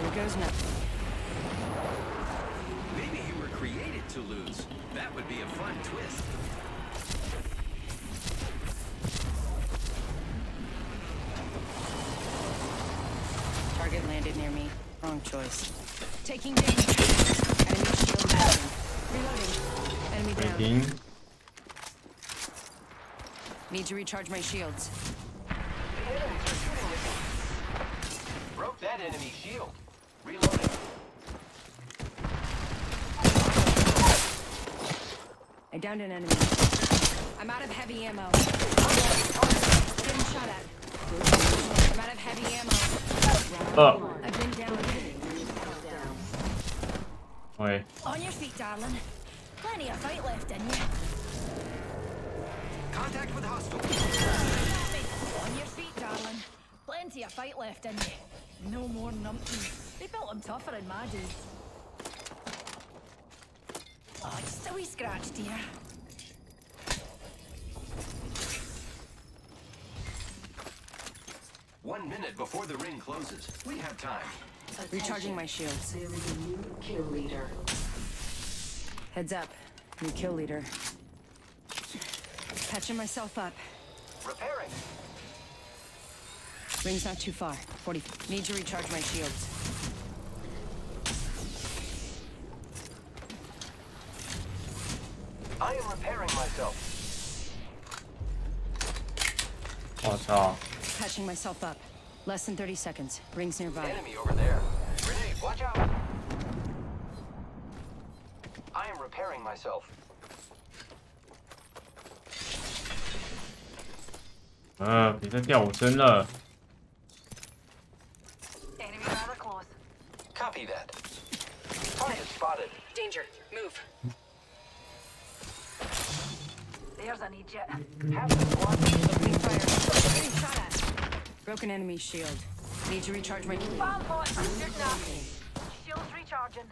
Here goes nothing. Maybe you were created to lose. That would be a fun twist. Target landed near me. Wrong choice. Taking damage. Enemy shield down. Reloading. Enemy down. 京 Need to recharge my shields. The enemies are shooting at me. Broke that enemy shield. Reloading. I downed an enemy. I'm out of heavy ammo. Getting shot at. I'm out of heavy ammo. 二 I've been down. OK，On your feet, darling. Plenty of fight left in you. Contact with hostile. On your feet, darling. Plenty of fight left in you. No more numpties. They built them tougher in my day. Oh, just a wee scratch, dear. One minute before the ring closes. We have time. Recharging my shields. There is a new kill leader. Heads up. New kill leader. Patching myself up. Repairing. Ring's not too far. 40. Need to recharge my shields. I am repairing myself. 我操， Patching myself up. Less than 30 seconds. Ring's nearby. Enemy over there. Grenade, watch out. I am repairing myself. 呃，别再吊我针了。 Enemy rather close. Copy that. Target spotted. Danger. Move. There's an jet. Half the squad. Opening fire. Getting shot at. Broken enemy shield. Need to recharge my. Bomb bot, I'm shooting at. Shields recharging.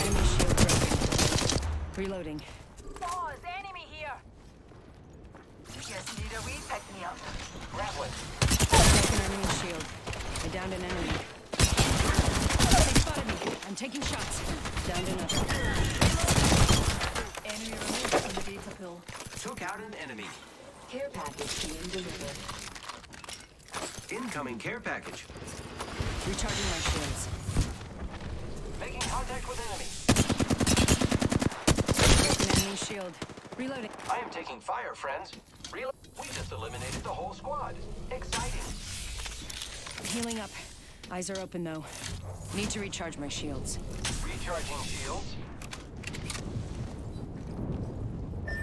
Enemy shield broken. Reloading. Shield. I downed an enemy. They spotted me. I'm taking shots. Downed another. Enemy removed from the data pool. Took out an enemy. Care package being delivered. Incoming care package. Recharging my shields. Making contact with enemy. Broken enemy shield. Reloading. I am taking fire, friends. Real. We just eliminated the whole squad. Exciting. Healing up. Eyes are open though. Need to recharge my shields. Recharging shields.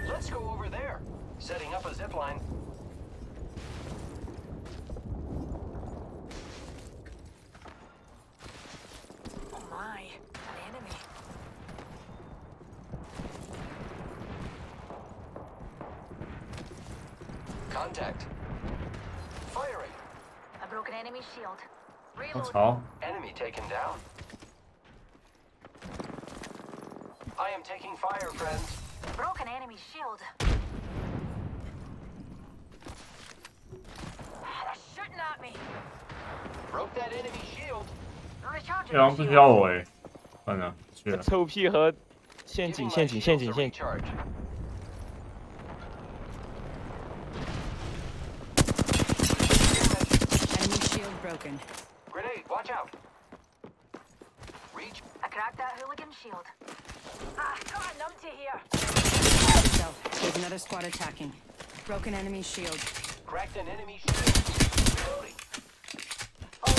Let's go over there. Setting up a zip line. Oh my, an enemy. Contact. Firing. A broken enemy shield. 我 Reload. 操， Enemy taken down. I am taking fire, friends. Broken enemy shield. They're shooting at me. Broke that enemy shield. Recharging 这好像不需要我哎，算了，去了。臭屁和陷 Giving 阱， my 陷阱，陷 shields 阱， a 陷阱。 Shield broken. Grenade, watch out. Reach. I cracked that hooligan shield. Ah, got a numpty here. So, there's another squad attacking. Broken enemy shield. Cracked an enemy shield. Reloading. Oh,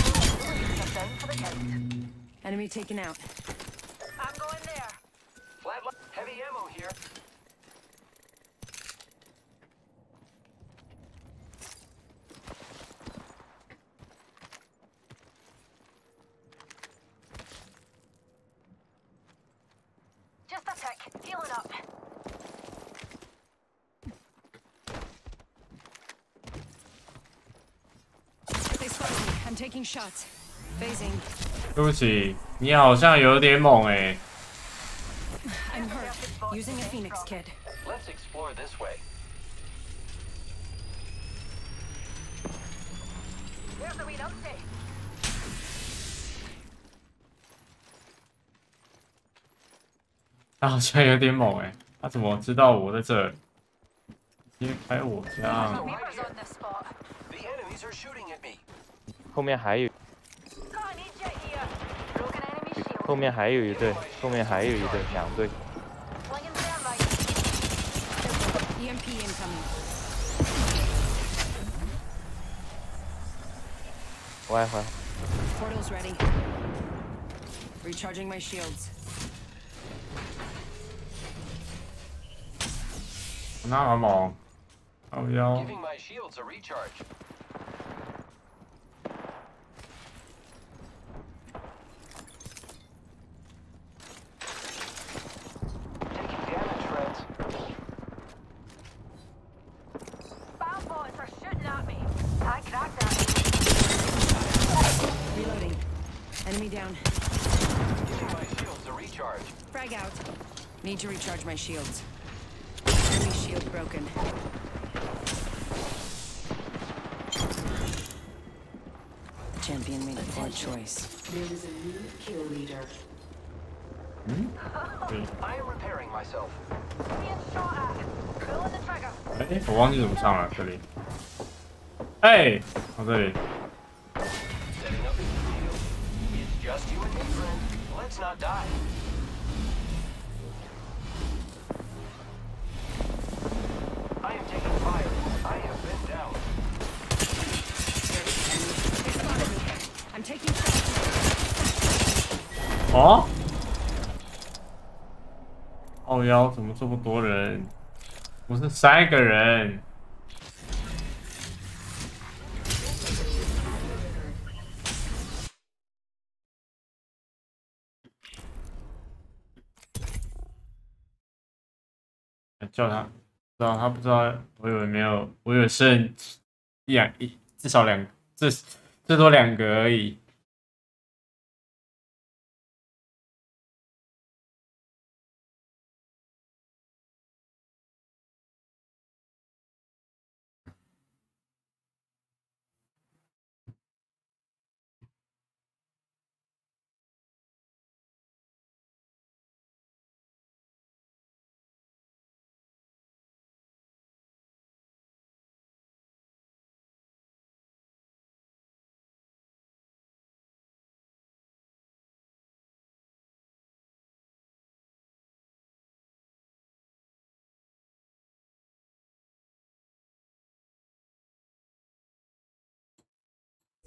down for the count. Enemy taken out. I'm going there. Flatline. Heavy ammo here. 对不起，你好像有点猛哎。I'm hurt. Using a Phoenix kid. Let's explore this way. 他好像有点猛哎、他怎么知道我在这里？直接开我家 No beepers on this spot. The enemies are shooting at me. 后面还有.后面还有一队，后面还有一队，两队。E. 歪回 Portal's ready. Recharging my shields. 那么猛，Giving my shields a recharge. my shields. Enemy shield broken. Champion made a poor choice. There is a new kill leader. I am repairing myself. Being shot at. Pulling the trigger. 哎、我忘记怎么上了，这里。哎、我这里。 Setting up a shield. It's just you and me, friend. Let's not die. 靠腰怎么这么多人？不是三个人。叫他，知道他不知道，我以为没有，我以为剩一两一至少两，至最多两个而已。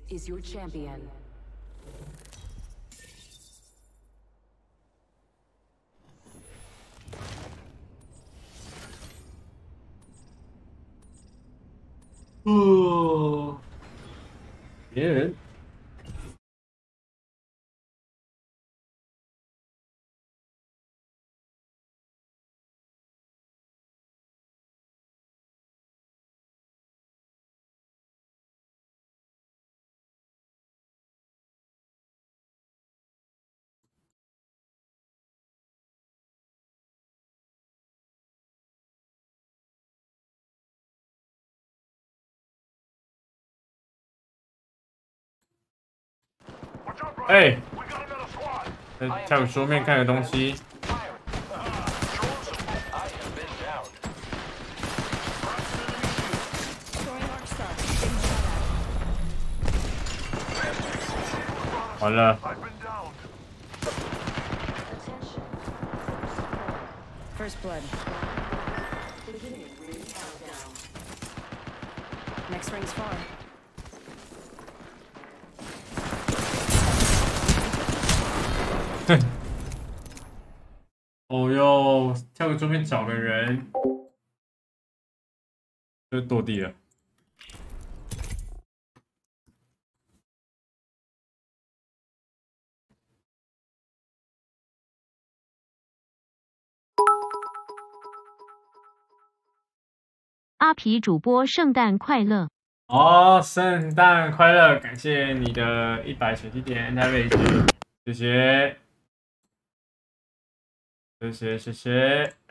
Is your champion. 哦，别哎，在跳个桌面看个东西。Fire. I have been down. Throwing arc star. Getting shot at. 完了，Attention. First blood. Beginning ring countdown. Next ring's far. 哦哟，跳个桌面找个人，就落地了。阿皮主播圣诞快乐！哦，圣诞快乐！感谢你的一百学习点 anti 谢谢，谢谢，谢谢。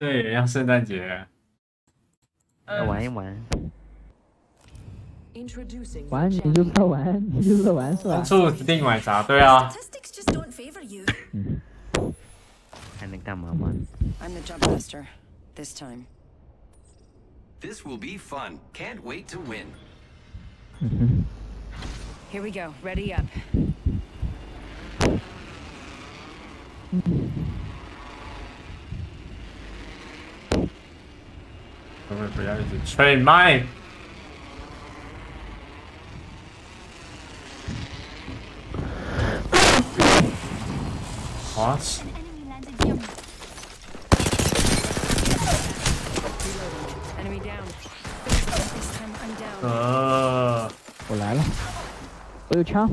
对，要圣诞节。要玩一玩。玩你就.是玩，你就是在玩是吧当？初指定玩啥？对啊.还能干嘛吗？I'm the jump master. This time. This will be fun. Can't wait to win. Here we go. Ready up. 可不可以不要一直吹麦？哇！Time I'm down. 呃，我来了，我有枪。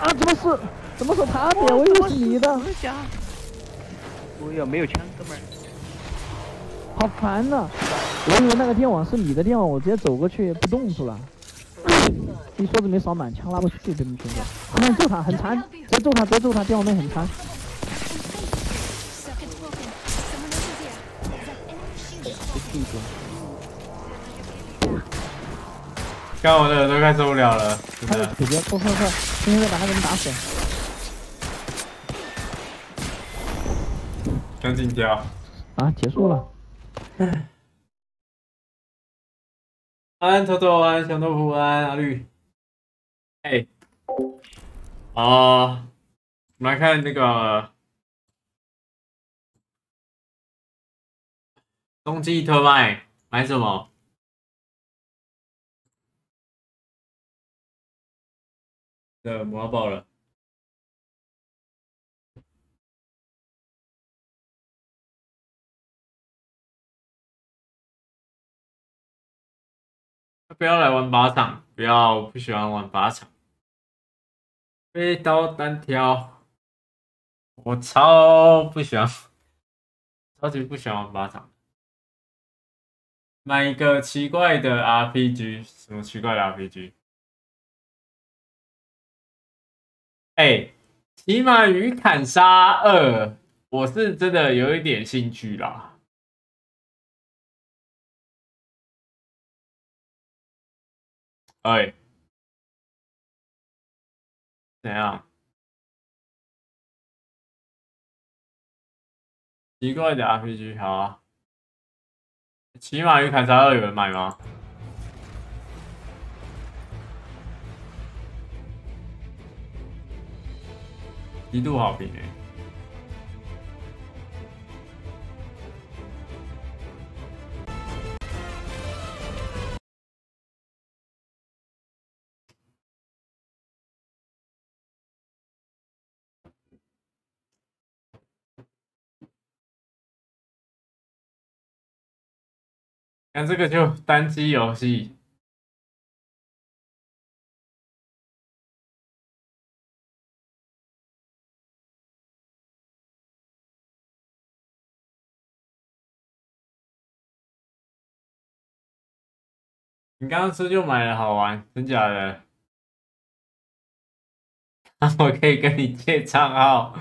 啊，怎么是？怎么是他的？我以为是你的，我有没有枪，哥们儿？好烦呐、我以为那个电网是你的电网，我直接走过去不动住了。一梭子没扫满，枪拉不出去，对不起。后面揍他，很残，直接揍他，直接揍他，电网妹很残。看我的耳朵快受不了了，真他的的。姐姐，快快快，现在把他给你打死。赶紧跳！啊，结束了。安头头安小豆腐安阿绿。哎，啊，我们来看那个冬季特卖买什么？的魔爆了。不要来玩靶场，不要，不喜欢玩靶场。飞刀单挑，我超不喜欢，超级不喜欢玩靶场。买一个奇怪的 RPG，什么奇怪的 RPG？哎、骑马与砍杀二，我是真的有一点兴趣啦。哎，怎样？奇怪的 RPG 好啊。骑马与砍杀二有人买吗？极度好评诶、那这个就单机游戏，你刚刚说就买了，好玩，真假的？那 我可以跟你借账号。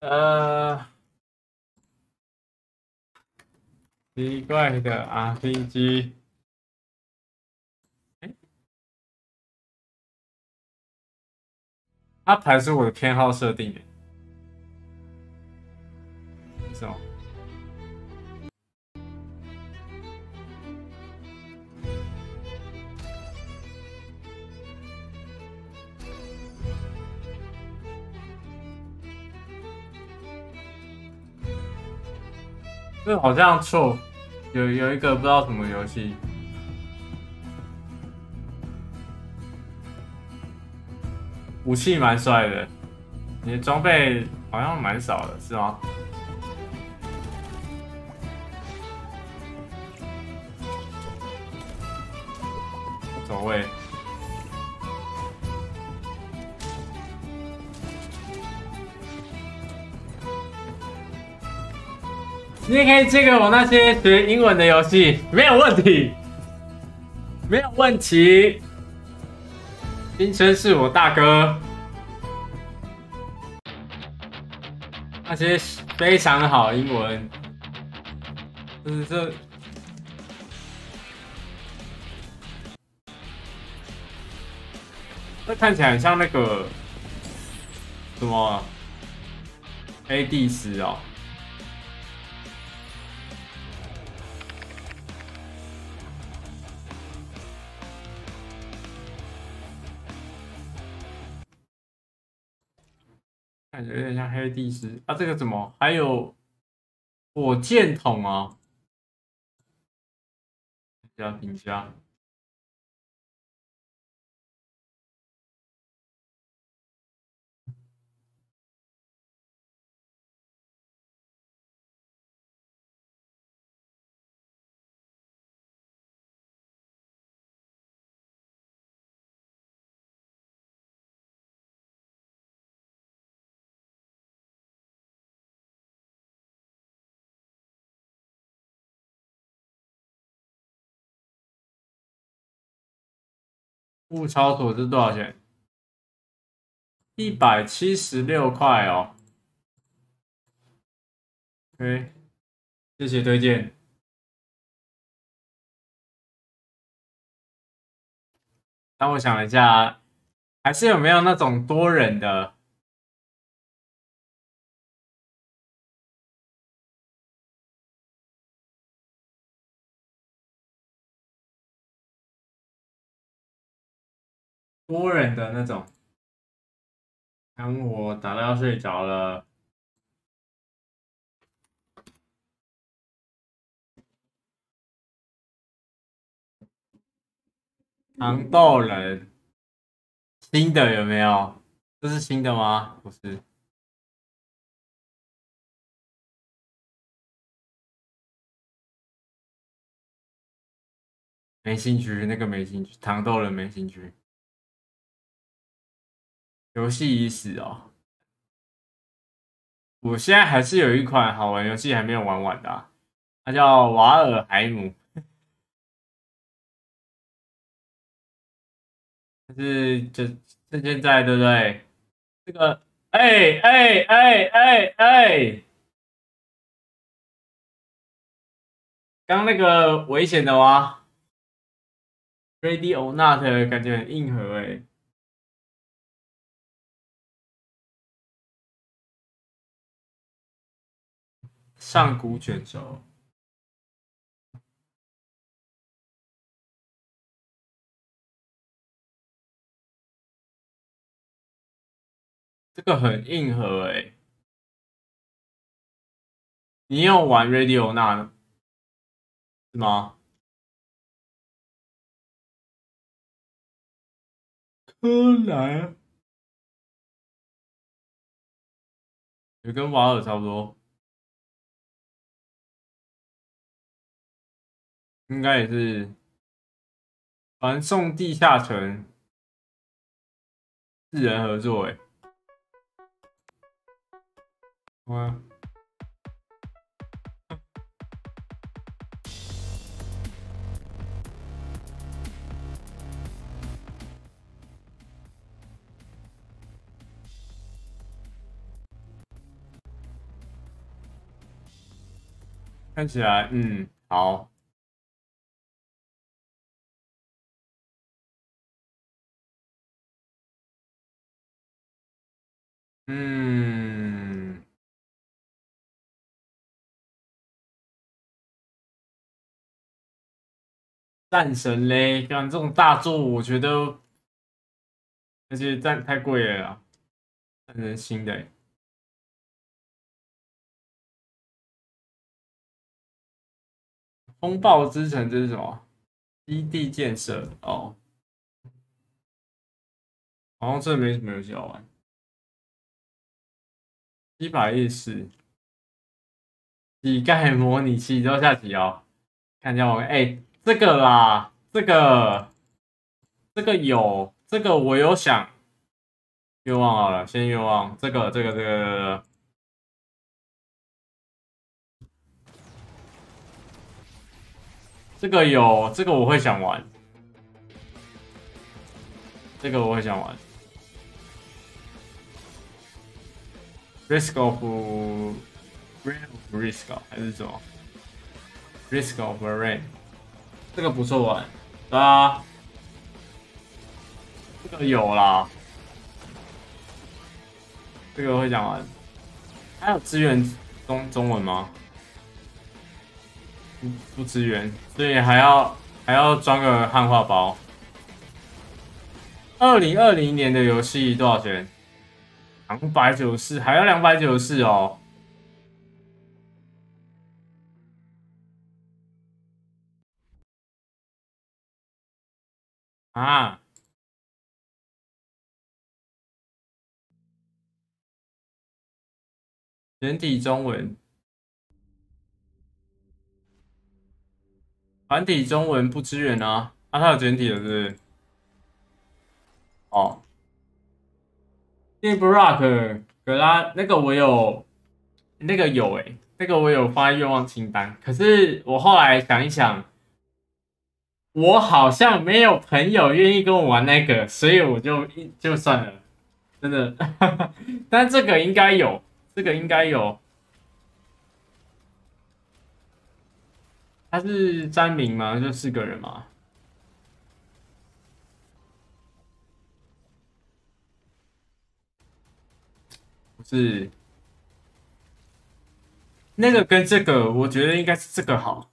呃，奇怪的 RPG。诶它排除我的偏好设定，什么？这好像错，有有一个不知道什么游戏，武器蛮帅的，你的装备好像蛮少的，是吗？走位。你也可以借给我那些学英文的游戏，没有问题，没有问题。金生是我大哥。那些非常好英文，就是这。这看起来很像那个什么 AD 斯哦，感觉有点像黑帝斯啊。这个怎么还有火箭筒哦？加评价。物超所值多少钱？一百七十六块哦。OK，谢谢推荐。让我想一下，还是有没有那种多人的？多人的那种，当我打到要睡着了。糖豆人，新的有没有？这是新的吗？不是，没兴趣，那个没兴趣，糖豆人没兴趣。游戏已死哦！我现在还是有一款好玩游戏还没有玩完的，它叫《瓦尔海姆》，是这这现在对不对？这个哎哎哎哎哎，刚那个危险的吗？Ready or not？感觉很硬核哎。上古卷轴，这个很硬核哎！你有玩 Radio 那是吗？柯南，也跟瓦尔差不多。应该也是传送地下城四人合作哎，哇！看起来，嗯，好。嗯，战神嘞，像这种大作，我觉得而且战太贵了，战神新的。风暴之城这是什么？基地建设哦，好像这没什么游戏好玩。一百一十，乞丐模拟器都下棋哦。看一下我，哎，这个啦，这个，这个有，这个我有想愿望好了，先愿望这个，这个，这个，这个有，这个我会想玩，这个我会想玩。Risk of rain of risk 还是什么？risk of rain，这个不错玩，对啊，这个有啦，这个会讲完。还有资源中中文吗？不不支援，所以还要还要装个汉化包。二零二零年的游戏多少钱？两百九十四，还要两百九十四哦。啊！简体中文，繁体中文不支援啊！啊，它有简体的是不是？哦。Deep Rock 格拉那个我有，那个有诶、那个我有放在愿望清单。可是我后来想一想，我好像没有朋友愿意跟我玩那个，所以我就就算了，真的。但这个应该有，这个应该有。他是詹明吗？就四个人吗？是，那个跟这个，我觉得应该是这个好。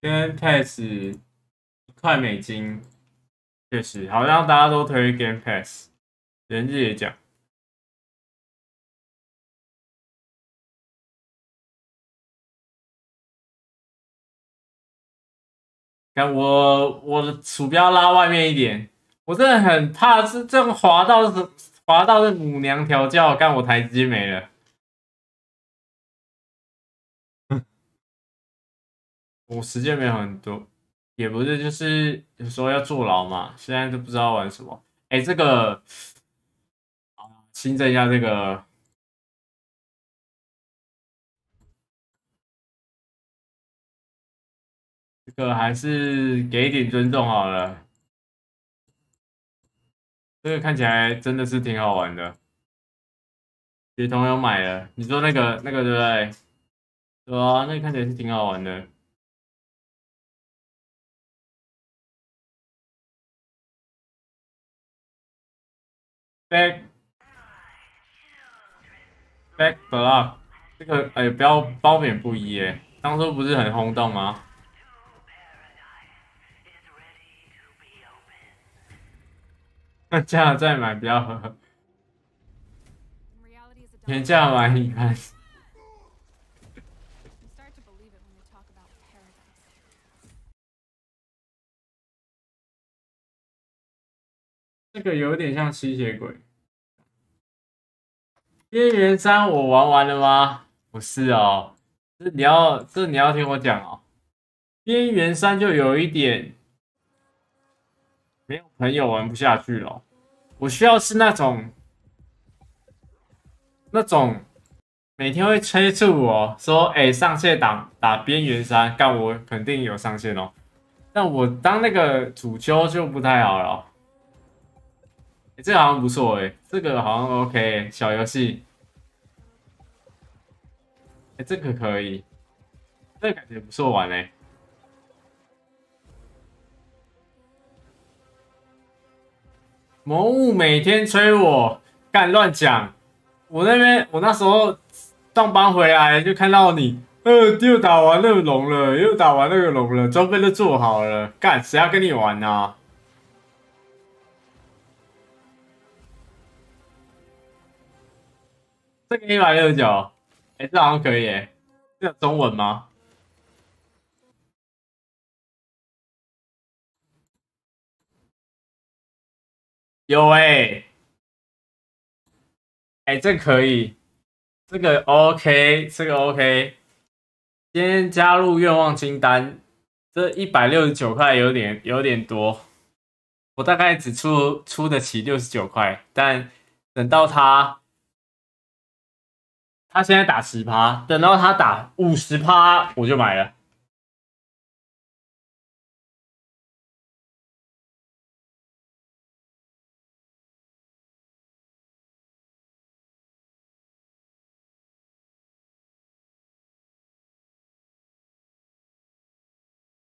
跟 Pass 一块美金，确实好像大家都推 Game Pass，人日也讲。看我我的鼠标拉外面一点，我真的很怕是这样滑到是滑到是母娘调教，干我台机没了。我时间没有很多，也不是，就是有时候要坐牢嘛。现在都不知道玩什么。哎，这个啊，新增一下这个，这个还是给一点尊重好了。这个看起来真的是挺好玩的，有同学买了。你说那个那个对不对？对啊，那个看起来是挺好玩的。Back Back Block 这个哎不要褒贬不一哎，当初不是很轰动吗？那价再买比较合，原价买一般。这个有点像吸血鬼。边缘三我玩完了吗？不是哦，这你要这你要听我讲哦。边缘三就有一点没有朋友玩不下去了。我需要是那种那种每天会催促我说：“哎，上线打打边缘三，干我肯定有上线哦。”但我当那个主揪就不太好了。这好像不错哎，这个好像 OK，小游戏。哎，这个可以，这个感觉不错玩哎。魔物每天催我干乱讲，我那边我那时候上班回来就看到你，呃，又打完那个龙了，又打完那个龙了，装备都做好了，干谁要跟你玩呢？这个一百六十九，哎，这好像可以哎，这有中文吗？有哎，哎，这可以，这个 OK，这个 OK，先加入愿望清单，这一百六十九块有点有点多，我大概只出出得起六十九块，但等到他他现在打十趴，等到他打五十趴，我就买了。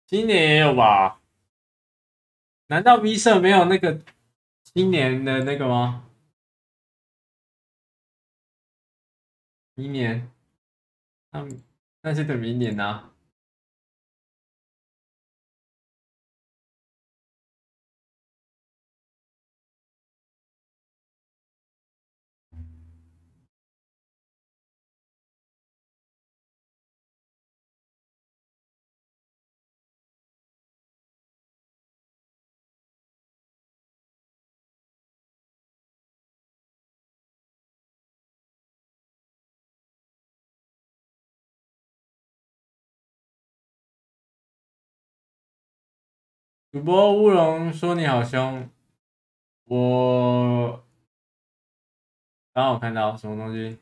今年也有吧？难道 V 社没有那个今年的那个吗？明年，那那就等明年啊。主播乌龙说你好凶，我刚好看到什么东西？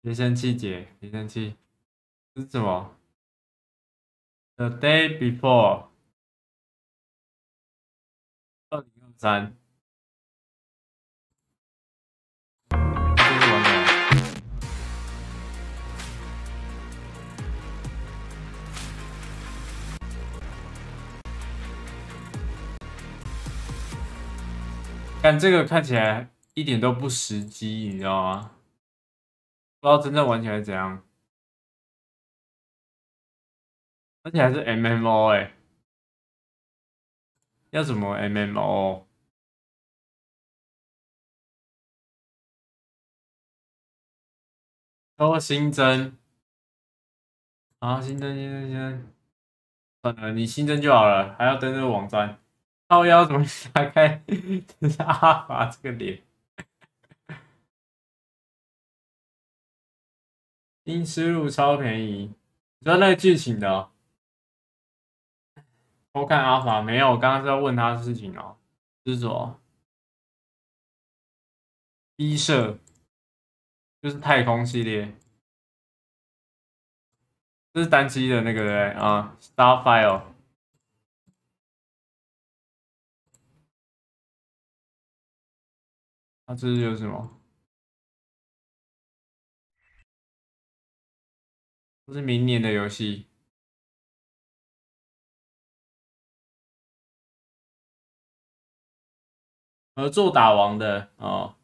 别生气，姐，别生气。这是什么？The day before，二零二三。但这个看起来一点都不实际，你知道吗？不知道真正玩起来怎样，而且还是 MMO 哎、要怎么 MMO？哦，新增。啊，新增新增新增，算了，你新增就好了，还要登这个网站，靠腰怎么打开？这是阿法这个脸。新思路超便宜，你知道那个剧情的、偷看阿法没有？我刚刚是在问他的事情哦。这是什么？一社就是太空系列，这是单机的那个对不对啊？Starfire，那、这是有什么？这是明年的游戏。合作打王的哦，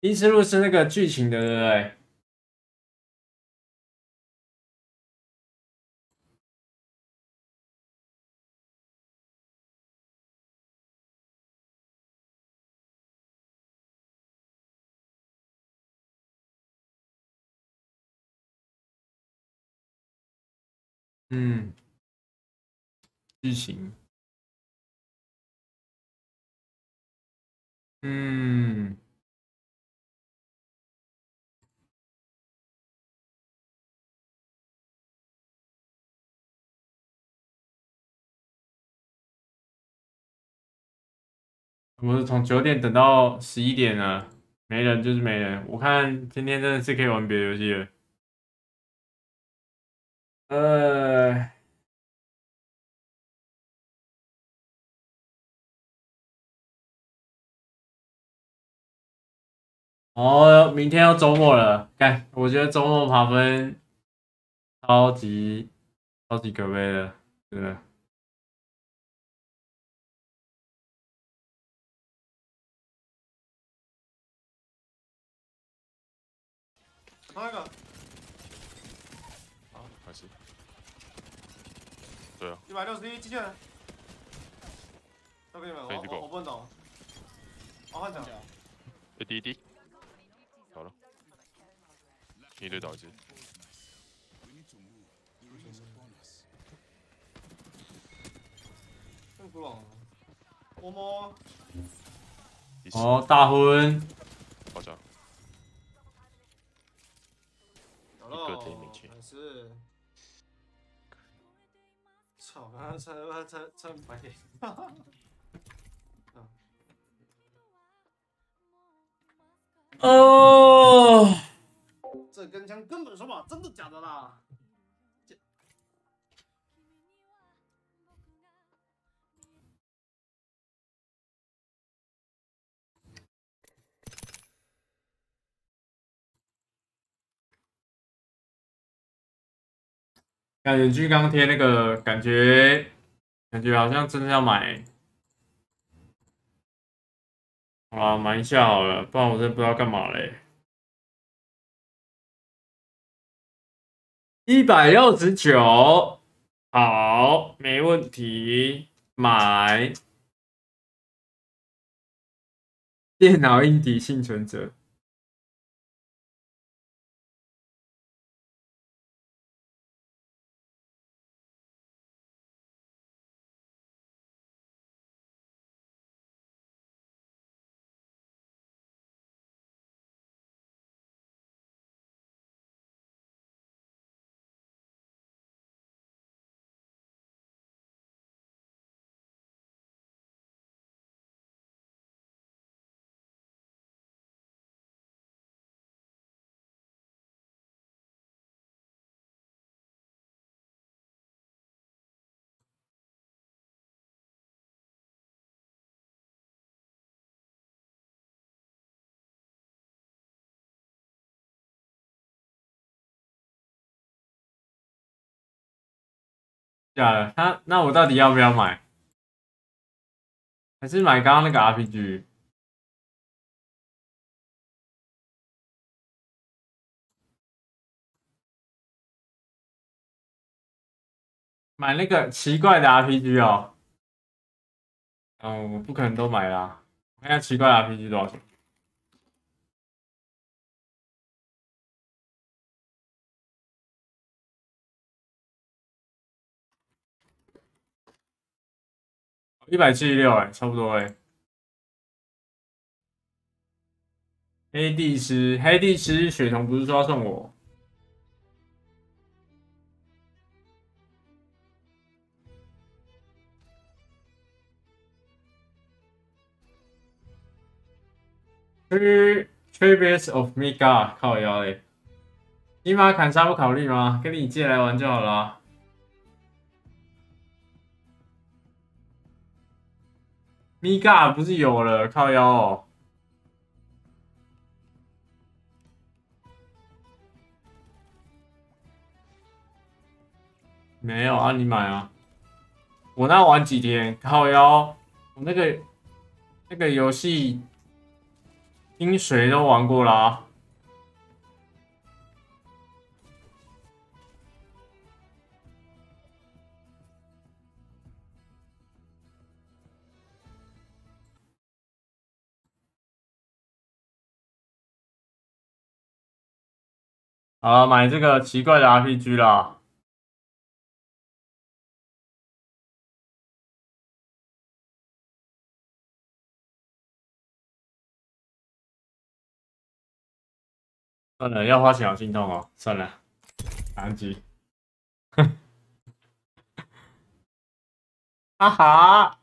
第一次录是那个剧情的，对不对？嗯，剧情。嗯，我是从九点等到十一点了，没人就是没人。我看今天真的是可以玩别的游戏了。呃，哦，明天要周末了，干！我觉得周末爬分超级超级可悲的，真的。那个啊，还是对啊，一百六十一机器人，交给你们，我我我不能懂。我换奖，A D D，好了，一队倒一只，么古老？摸摸，哦，大婚，爆炸，有一没去。操！刚才才才才才白点。哦，这根枪根本说不好真的假的啦。感觉巨刚贴那个感觉，感觉好像真的要买。好啦，买一下好了，不然我真的不知道干嘛嘞。一百六十九，好，没问题，买。电脑硬体幸存者。假的，他那我到底要不要买？还是买刚刚那个 RPG？买那个奇怪的 RPG 哦。嗯，我不可能都买啦。我看下奇怪的 RPG 多少钱？一百七十六，哎，差不多哎。黑帝师，黑帝师，血统不是说要送我？Tri Tributes of Mika，靠腰嘞！尼玛砍杀不考虑吗？跟你借来玩就好了。米嘎不是有了，靠腰哦。没有啊，你买啊。我那玩几天，靠腰。我那个那个游戏，听谁都玩过啦。好，买这个奇怪的 RPG 啦。算了，要花钱好心痛哦。算了，安吉。哈哈。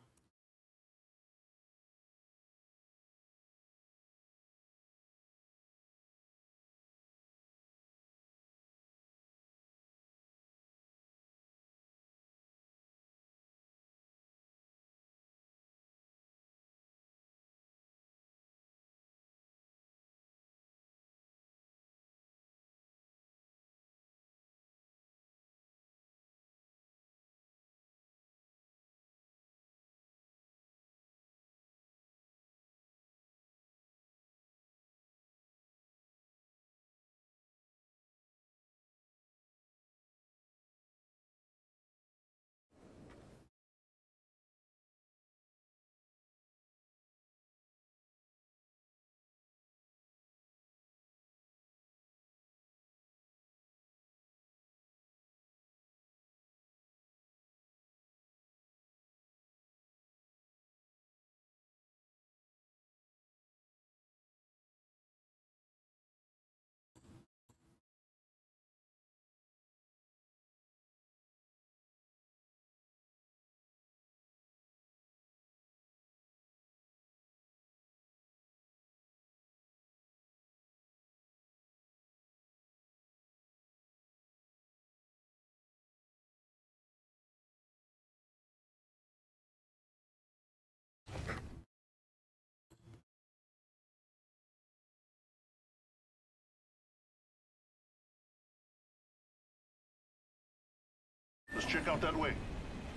back out that way.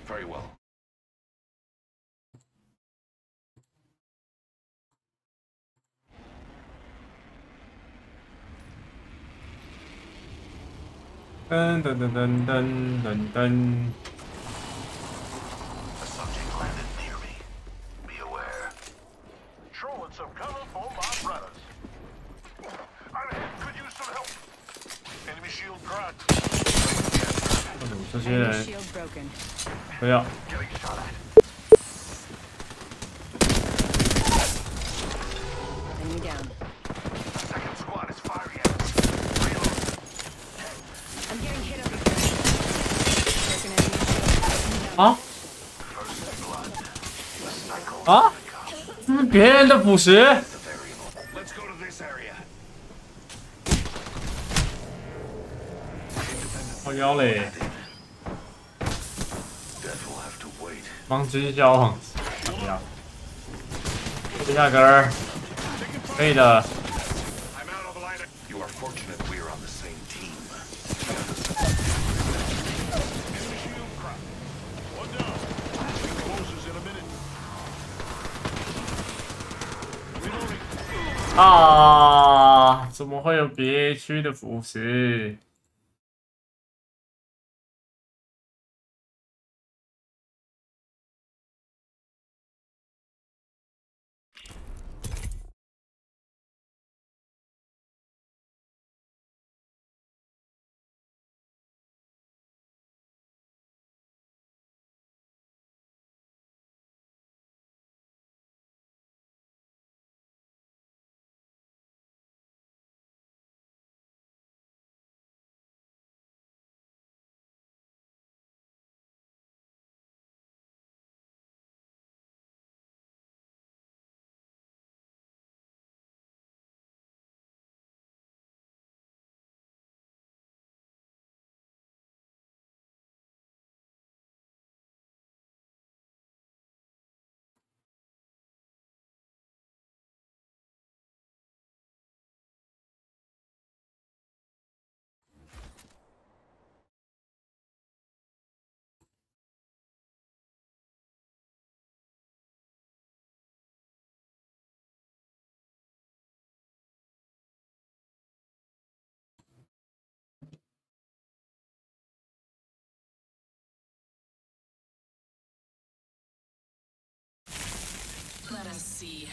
Very well. Dun dun dun dun dun dun dun. Over here. Broken enemy shield. 啊啊！这是别人的腐蚀。Let's go to this area. 好妖嘞！Wait. 盲之交往，怎么样？这下根儿，可以的。啊！怎么会有别区的腐蚀？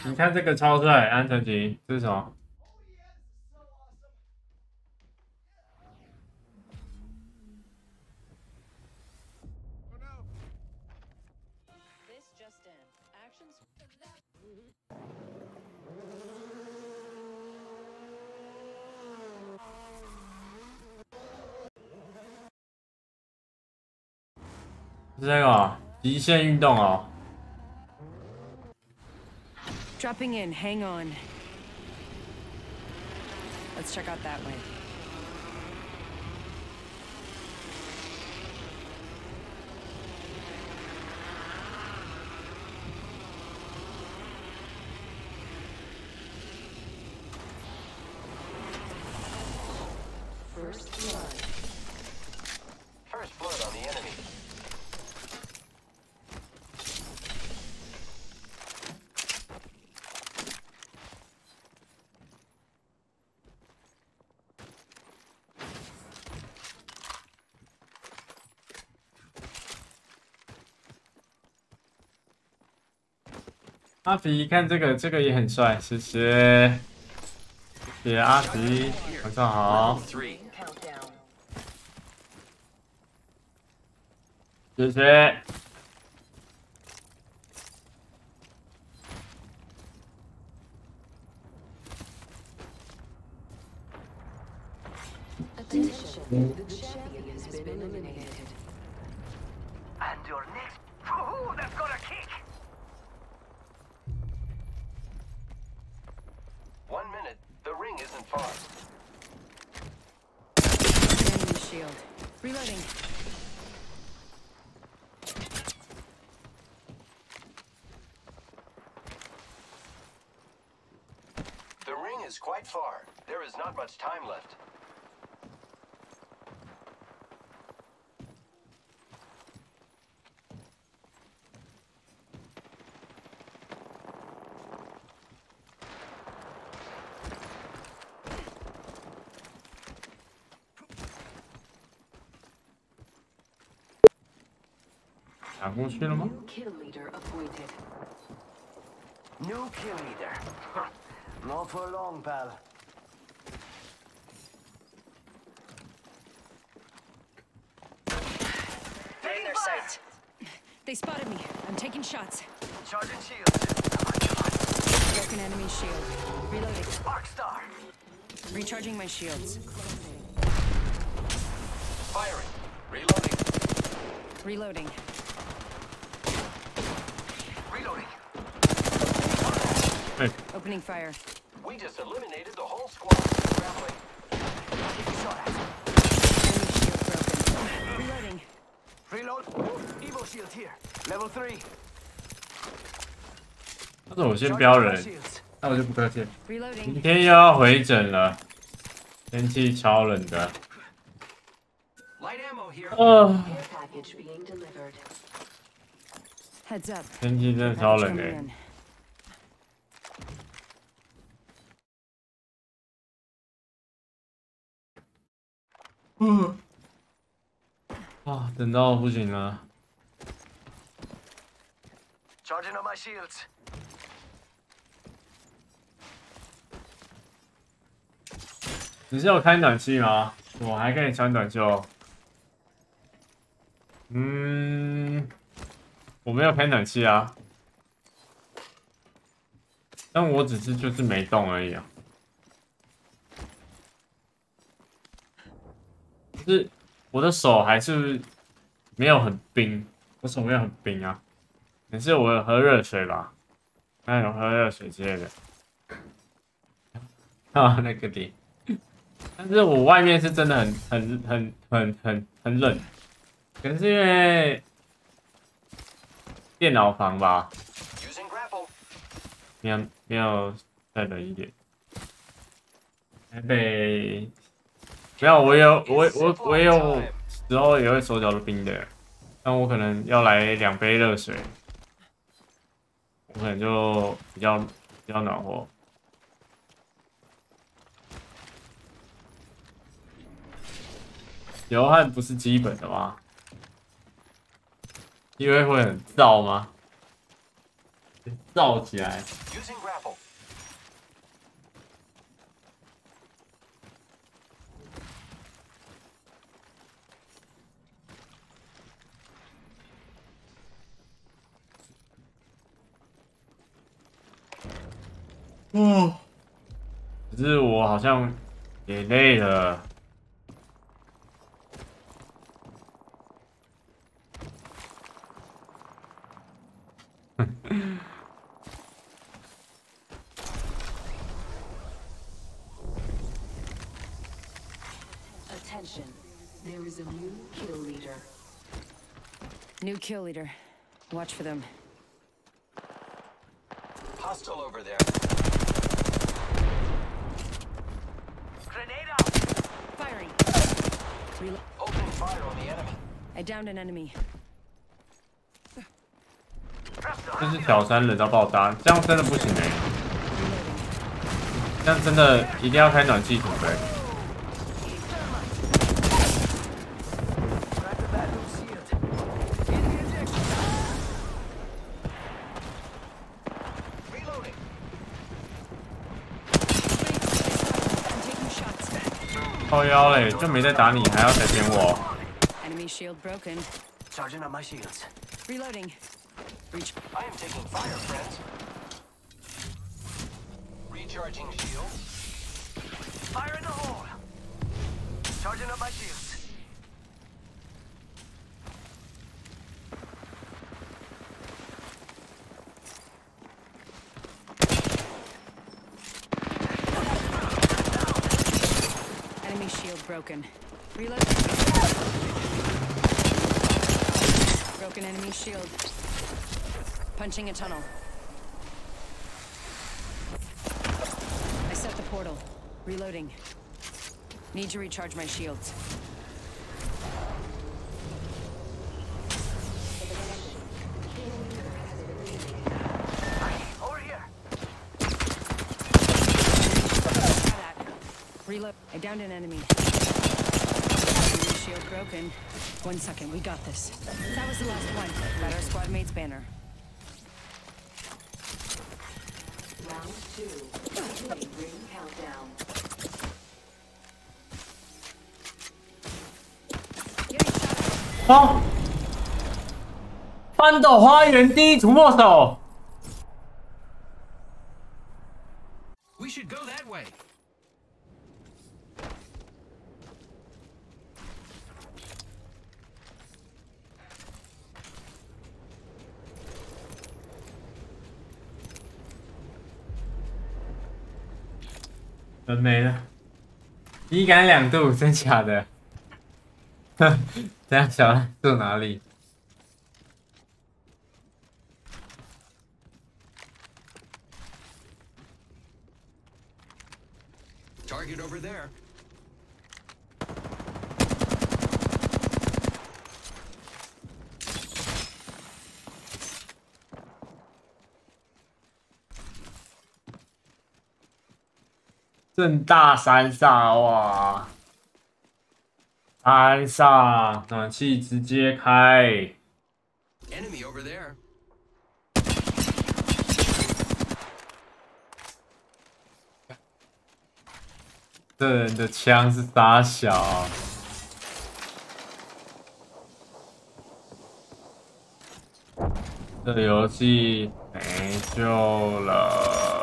你看这个超帅安全期这是什么？是这个极限运动啊 Dropping in. Hang on. Let's check out that way. 阿皮，看这个，这个也很帅，谢谢，谢谢阿皮，晚上好，谢谢。Onu söylüyorum ama. New kill leader. Not for long, pal. They're in their sights. They spotted me. I'm taking shots. Charging shield. Broken enemy shield. Reloading. Spark star. Recharging my shields. Firing. Reloading. Reloading. Hey, Opening fire. We just eliminated the whole squad. Grappling. Taking shot at. Enemy shield broken. Reloading. Reload. Evo shield here. Level three. 但是我先标人，那我就不客气。明天又要回诊了，天气超冷的。Light ammo here. 呃，Care package being delivered. Heads up. 天气真的超冷的。in. 嗯，啊，等到不行了。Charging on my shields. 你是有开暖气吗？我还可以穿短袖。嗯，我没有开暖气啊，但我只是就是没动而已啊。就是我的手还是没有很冰，我手没有很冰啊，可是我有喝热水吧，那有喝热水之类的。啊，那个点。但是我外面是真的很很很很很很冷，可能是因为电脑房吧.没有没有再冷一点。台北没有，我有我我我也有时候也会手脚都冰的，但我可能要来两杯热水，我可能就比较比较暖和。流汗不是基本的吗？因为会很燥吗？燥起来。嗯，可是我好像也累了。 Attention. There is a new kill leader. New kill leader. Watch for them. Hostile over there. Grenade out. Firing. Reload. Opening fire on the enemy. I downed an enemy. 真是挑三冷到爆炸，这样真的不行哎、这样真的一定要开暖气ถุ呗、靠腰嘞，就没在打你，还要再点我。 Enemy shield broken. Charging on my shields. Reloading. Reach. I am taking fire, friends. Recharging shield. Fire in the hole. Charging up my shields. Broken. Reload. Broken enemy shield. Punching a tunnel. I set the portal. Reloading. Need to recharge my shields. I downed an enemy Enemy shield broken. One second, we got this. That was the last one. Got our squad mate's banner. Round two. Beginning ring countdown. 哦，翻斗花园第一突破手， 人没了，一杆两度，真假的？哼，等下小兰住哪里？Target over there. 正大三煞哇！三煞暖气直接开，Enemy over there. 这人的枪是傻小。这游戏没救了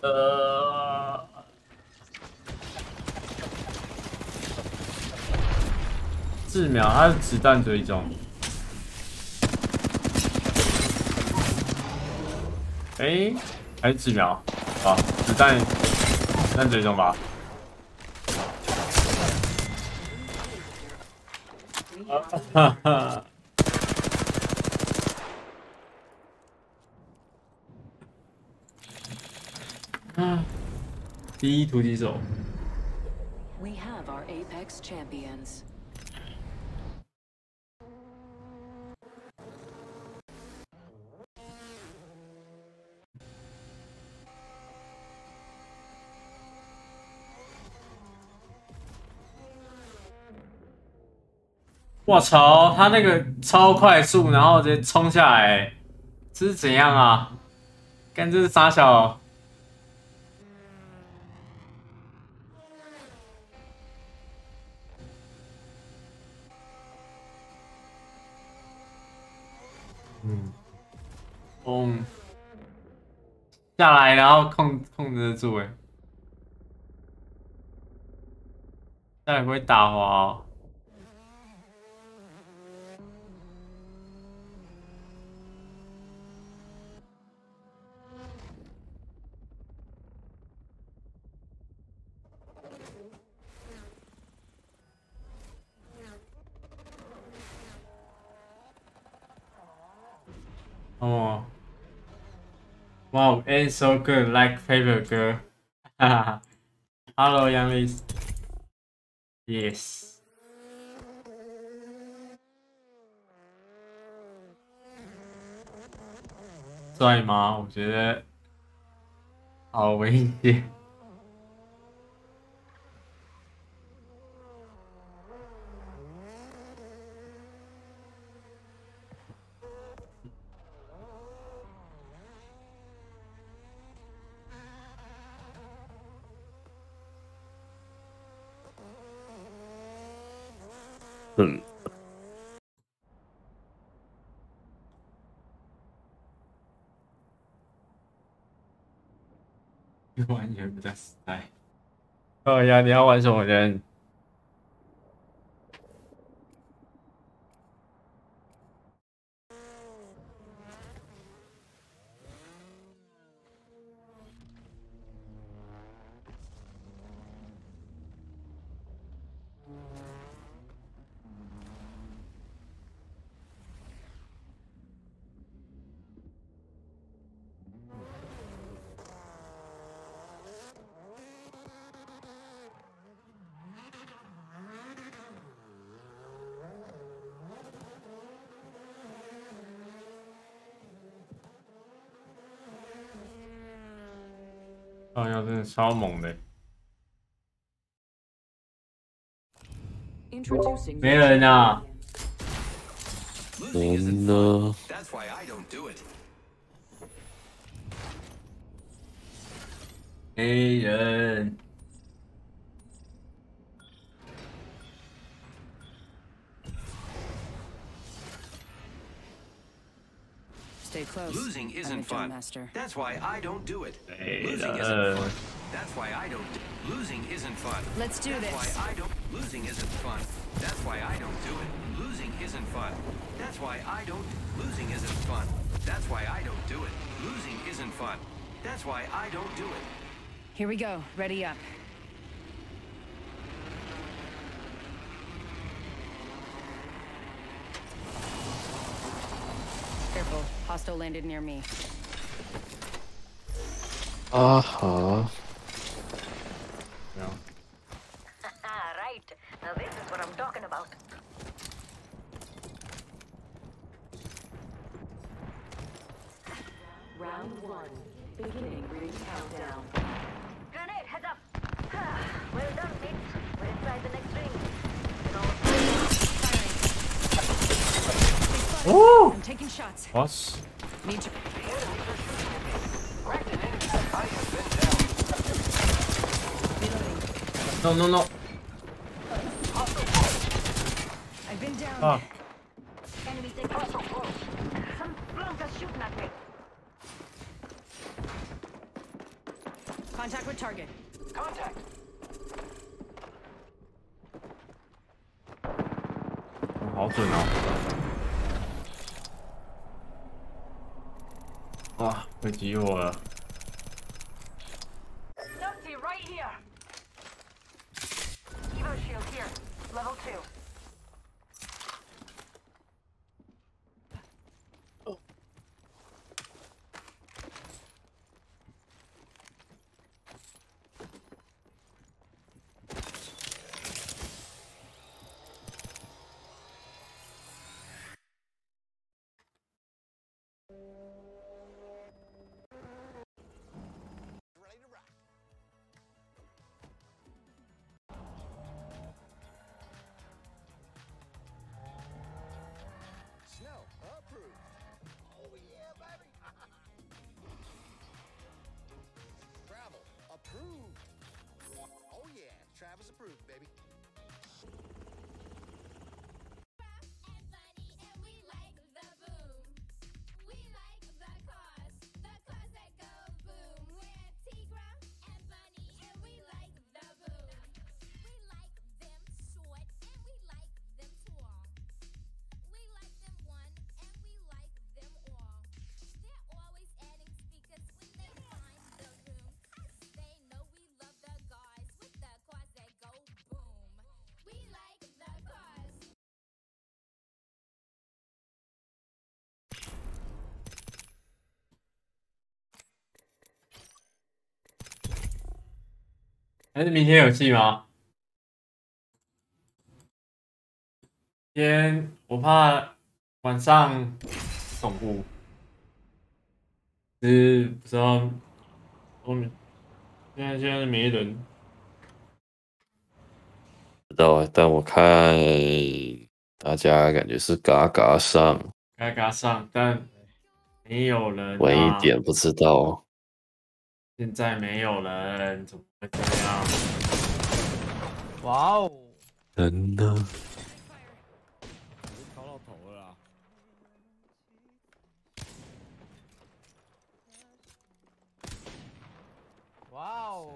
呃，四秒，它是子弹追踪。哎、还是几秒？啊，子弹子弹追踪吧。哈哈。啊，第一突击手，We have our Apex champions. 我操，他那个超快速，然后直接冲下来，这是怎样啊？干这是傻小？嘣，下来，然后控控制得住，哎，这样也不会打滑哦。哦，哇，and so good like paper 哥，哈哈哈，Hello 杨丽，Yes，帅吗？我觉得好危险。完全不在时代。哎呀，你要玩什么人？超猛的，Introducing 没人啊！Losing isn't fun. That's why I don't do it. 没人。Stay close. Losing I'm isn't a fun. jump master. That's why I don't do it. Hey, Losing uh, isn't fun. That's why I don't. Losing isn't fun. Let's do That's this. That's why I don't. Losing isn't fun. That's why I don't do it. Losing isn't fun. That's why I don't. Losing isn't fun. That's why I don't do it. Losing isn't fun. That's why I don't do it. Here we go. Ready up. Careful. Hostile landed near me. 啊 No, no, no. 还是明天有戏吗？今天我怕晚上恐怖，是不知道我们现在现在没人，知道，但我看大家感觉是嘎嘎上，嘎嘎上，但没有人、啊。晚一点不知道。现在没有人，怎么哇哦！真的，敲到头了啦！哇哦.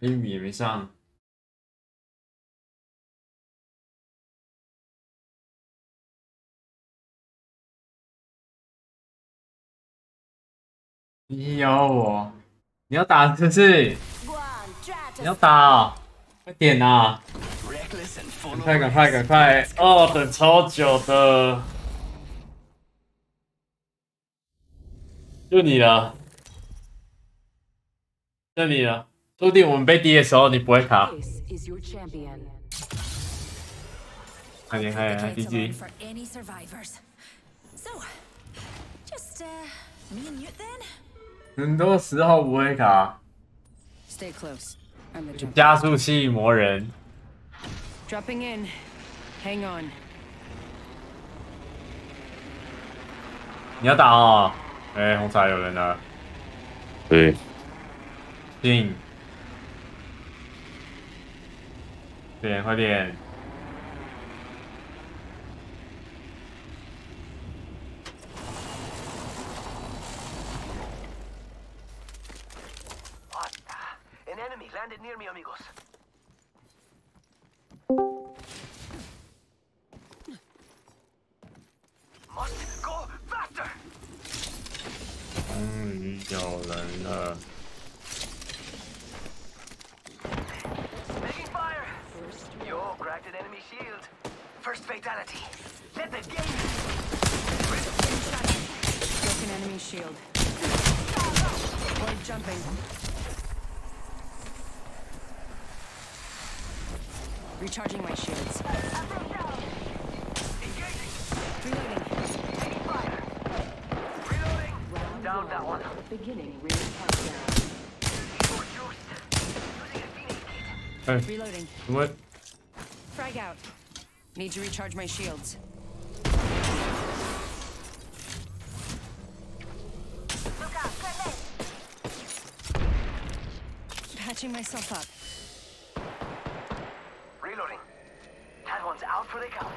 一米也没上。你咬我，你要打是不是？你要打、快点啊！赶快赶快赶快！哦，等超久的，就你了，就你了。注定我们被低的时候你不会卡。快点快点，GG。So, just、uh, me and you then. 很多时候不会卡。Stay close. I'm the 加速器魔人，Dropping in. Hang on. 你要打哦。哎、红茶有人了，对，进。快点，快点！go. Uh, Making fire! Yo, cracked an enemy shield. First fatality. Let the game... Broken enemy shield. Jumping. Recharging my shields. Reloading. down that one. Beginning ring countdown. Hey. Reloading. What? Frag out. Need to recharge my shields. Look out, Patching myself up. Reloading. That one's out for the count.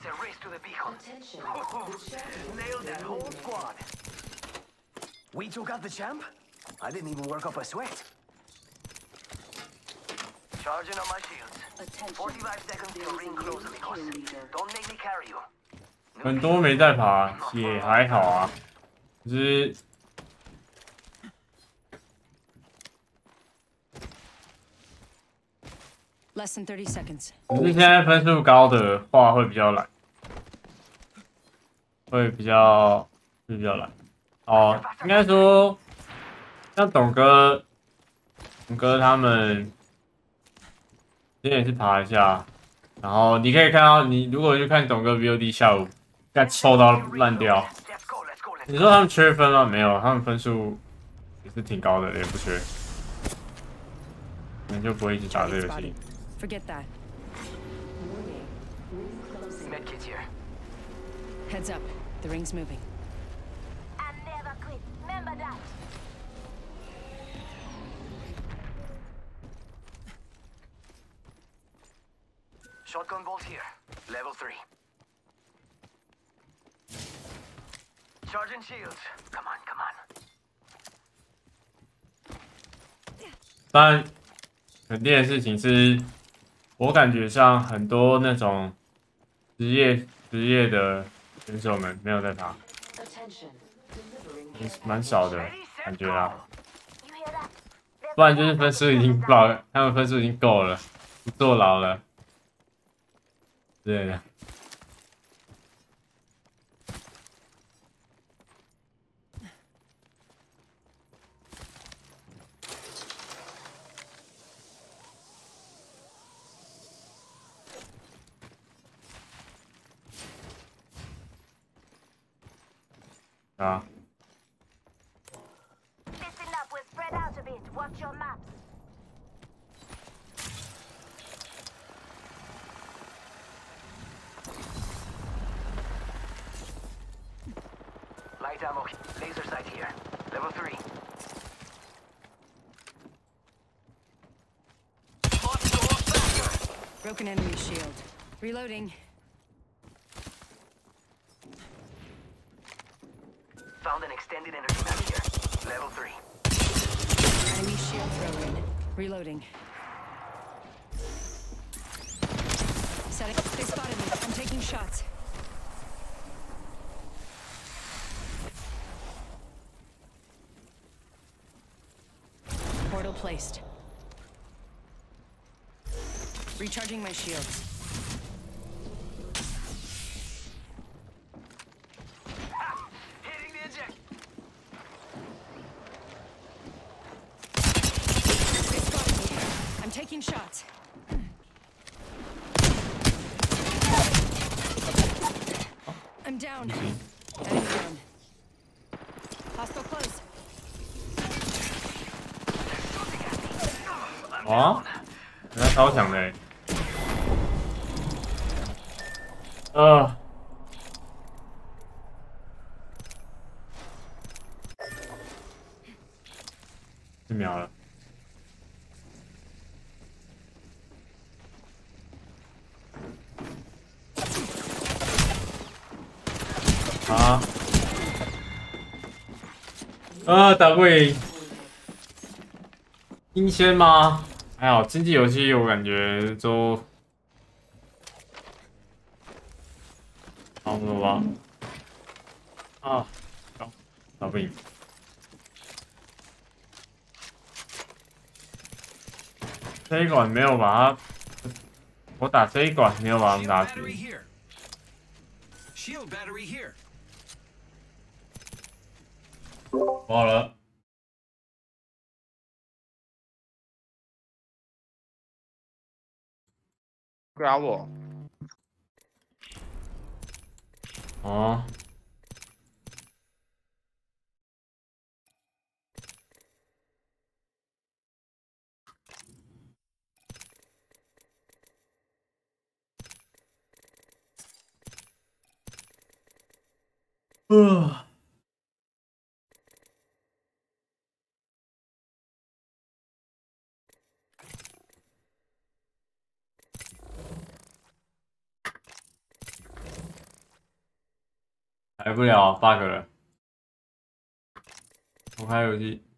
It's a race to the beacon. Nailed that whole squad. We took out the champ? I didn't even work up a sweat. Charging on my shields. 45 seconds to ring close, amigos. Don't make me carry you. 很多没在爬，也还好啊，只是 Less than 30 seconds. 只是现在分数高的话会比较懒， 会比较会比较懒。哦，应该说像董哥、董哥他们之前也是爬一下，然后你可以看到，你如果去看董哥 VOD 下午，该臭到烂掉。你说他们缺分吗？没有，他们分数也是挺高的，也不缺，你就不会一直打这个游戏。Forget that. Medkit here. Heads up. The ring's moving. Never quit. Remember that. Shotgun bolt here. Level 3. Charging shields. Come on, come on. 但肯定的事情是，我感觉上很多那种职业职业的 选手们没有在爬，Attention. Delivering 也是蛮少的感觉啊。不然就是分数已经够了，他们分数已经够了，不坐牢了之类的。啊，Listen up. We're spread out a bit. Watch your maps. Light ammo. Laser sight here. Level 3. Broken enemy shield. Reloading. Found an extended energy here. Level 3. Enemy shield thrown. Reloading. Setting. They spotted me. I'm taking shots. Portal placed. Recharging my shields. 超强的欸。呃，四秒了。啊！啊，打不赢。阴仙吗？还好，竞技游戏我感觉都差不多吧。啊，好，打不赢。这一管没有把他，我打这一管没有把他们打死。Shield battery here. 好了，打我，啊，呃，来不了，bug 了。重开游戏。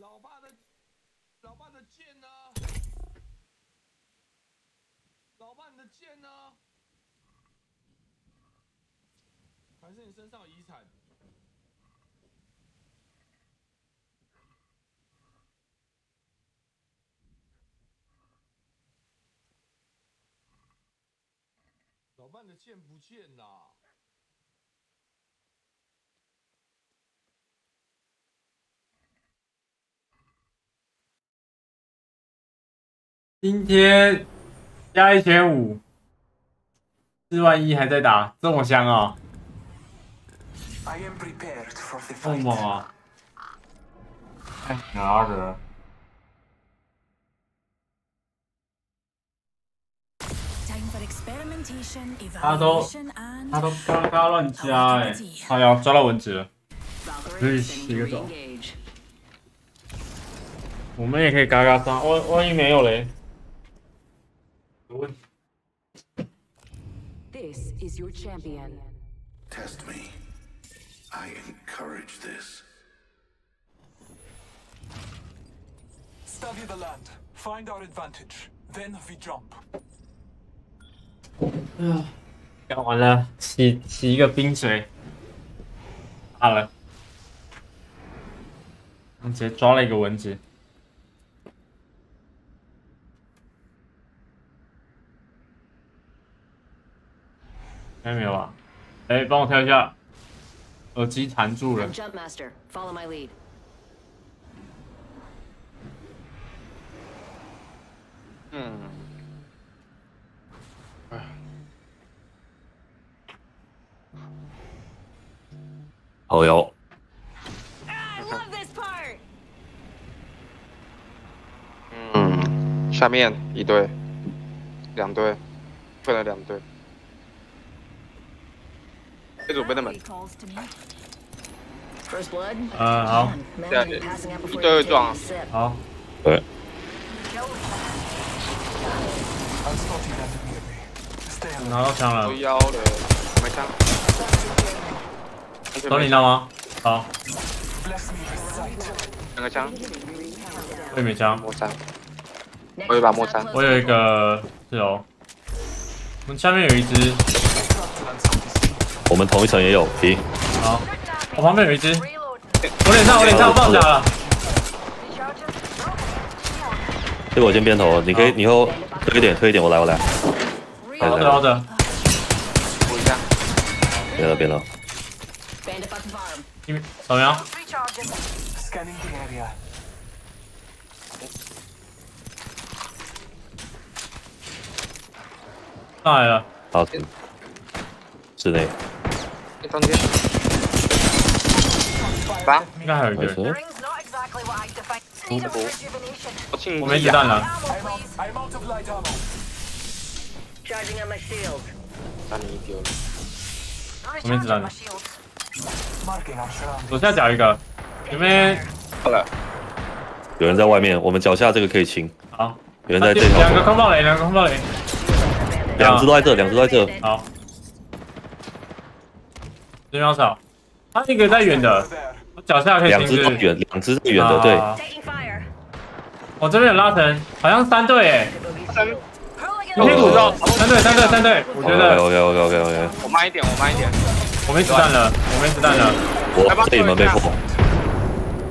老爸的，老爸的剑呢？老爸你的剑呢？还是你身上遗产？老爸你的剑不见啦！今天加一千五，四万一还在打，这么香啊、这么猛啊！哎，哪的？他都他都嘎嘎乱加哎、哎呀，抓到蚊子了，可以洗个澡。我们也可以嘎嘎杀，万万一没有嘞？有问题 This is your champion. Test me. I encourage this. Study the land. Find our advantage. Then we jump. 啊，干完了，洗洗一个冰水，好了，直接抓了一个蚊子。 还没有啊。哎帮我挑一下。耳机缠住了。嗯。哎。好友嗯下面一对两对再来两对。队。最左边的门，嗯，好，对啊，一堆会撞啊。好，对.拿到枪了都，腰了，没枪。手你拿吗？好.两个枪，我也没枪，莫三，我有一把莫三。我有一个是哦，我们下面有一只，我们同一层也有皮，好，我旁边有一只，我脸上我脸上爆炸了，这个我先边头，你可以，你以后推一点，推一点，我来，我来。好的好的，补一下。边了边了。扫描.上来了，好，室内，啊，应该还有一个。毒毒，我没子弹了。那你丢。我没子弹了。左下角一个，前面。好了。有人在外面，我们脚下这个可以清。好。有人在这。两个空爆雷，两个空爆雷。两只都在这，两只都在这。好。十秒少，他一个在远的，我脚下可以两。只在远，两只在远的，对。啊。我这边有拉成，好像三队诶，你屁股肉三队三队三队，我觉得。OK OK OK OK，我慢一点，我慢一点。我没子弹了，我没子弹了，我被你们被迫。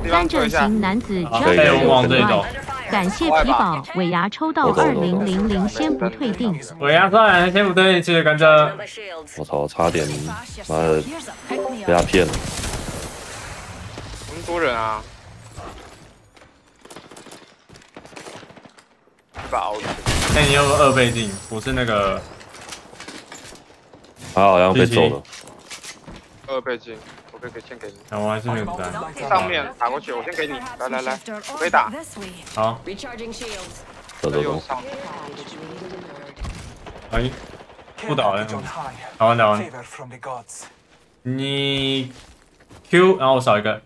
地方三阵救一下。型男子好 Justin 可以可以往这里走感谢皮宝尾牙抽到二零零零，先不退订。我压算先不退，继续跟着.我操，差点妈的被他骗了。多人啊！一把熬鱼，哎，你有没有二倍镜？不是那个他好像被揍了。二倍镜，这个先给你，那我还是没有子弹，上面打过去，我先给你，来来来，可以打，好，走走走，哎，不倒，打完打完，你 q 然后我少一个，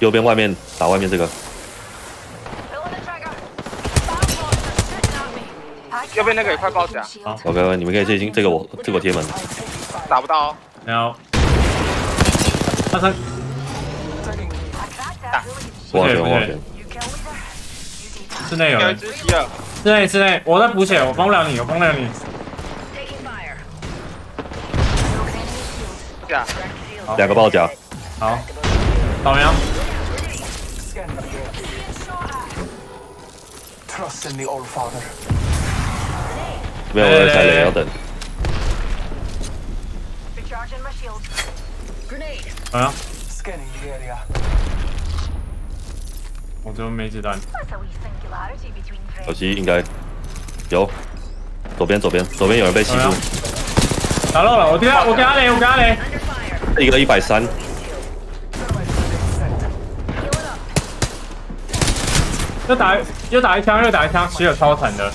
右边外面打外面这个。右边那个也块爆甲啊？好，，OK，你们可以接近这个我这个我贴门。打不到、哦。没有。阿三。打。我全我全。室内有人。室内室内，我在补血，我帮不了你，我帮不了你。两个爆甲，好，倒霉啊！没有，我在下要等。我怎么没子弹？小心，应该有。左边，左边，左边有人被吸住。打漏了，我给他，我给他雷，我给他雷。一个一百三。又打又打一枪，又打一枪，血有超惨的。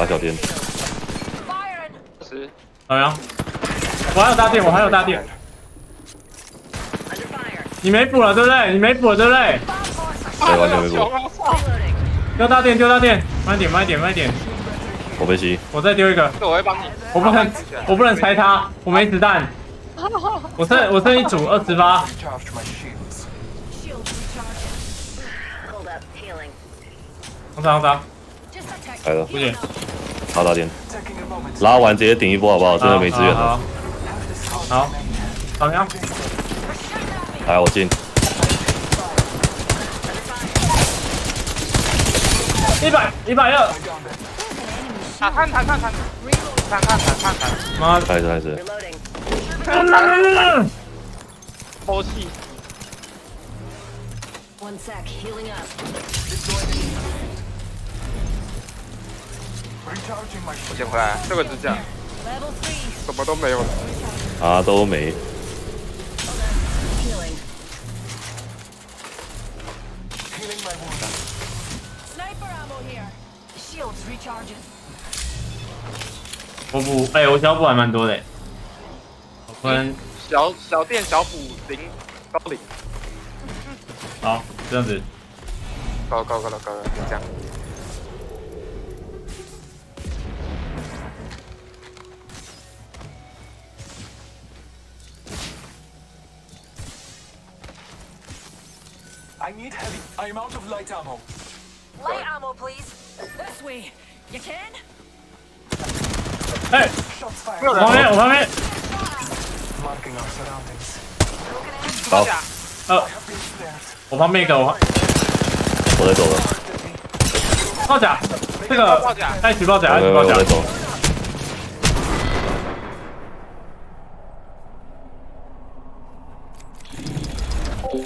打小天，Firing. 十，扫描，我还有大电，我还有大电，你没补了对不对？你没补了对不对？对，完全没过，Reloading. 丢大电，丢大电，慢点慢点慢点，我被吸，我再丢一个，我会帮你。我不能我不能拆他，我没子弹，我剩我剩一组二十八.红茶红茶，Just a tick. 来了，不行，打大天，Taking a moment. 拉完直接顶一波好不好？真的没资源好了，好好，扫描，来我进，一百一百二，啊，看看看看，看看看看看，妈的，开始开始.偷气，One sec. Healing up. 我先回来，这个支架，什么都没有了啊，都没。我补，哎、我小补还蛮多的。我分小小电小补零高零。好，这样子。高高高了高了，这样。I need heavy. I am out of light ammo. Light ammo, please. This way. You can? 哎、 Shots fired. 我旁边，我旁边， Marking our surroundings. 好， I 呃， have been snared. 我旁边一个，我我在走了，爆甲，这个爆甲爱举爆甲，爱举我爆甲我在，走，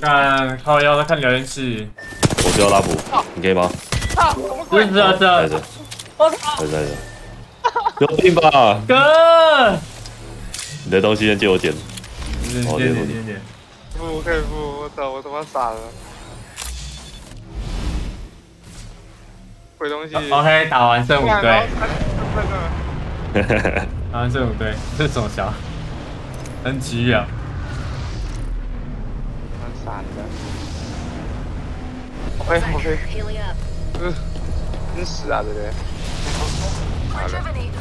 看靠腰在看聊天室，我需要拉补，你可以吗？操，什么是鬼？是啊是啊，我操！在在这，有病吧？哥，你的东西先借我捡，点哦对点点点点，不可以不，我操，我他妈傻了。鬼东西。OK，打完剩五队，打完剩五队，这种小，很急啊，的。OK OK， Healing up. 嗯，真死啊，这个。好了， Rejuvenate.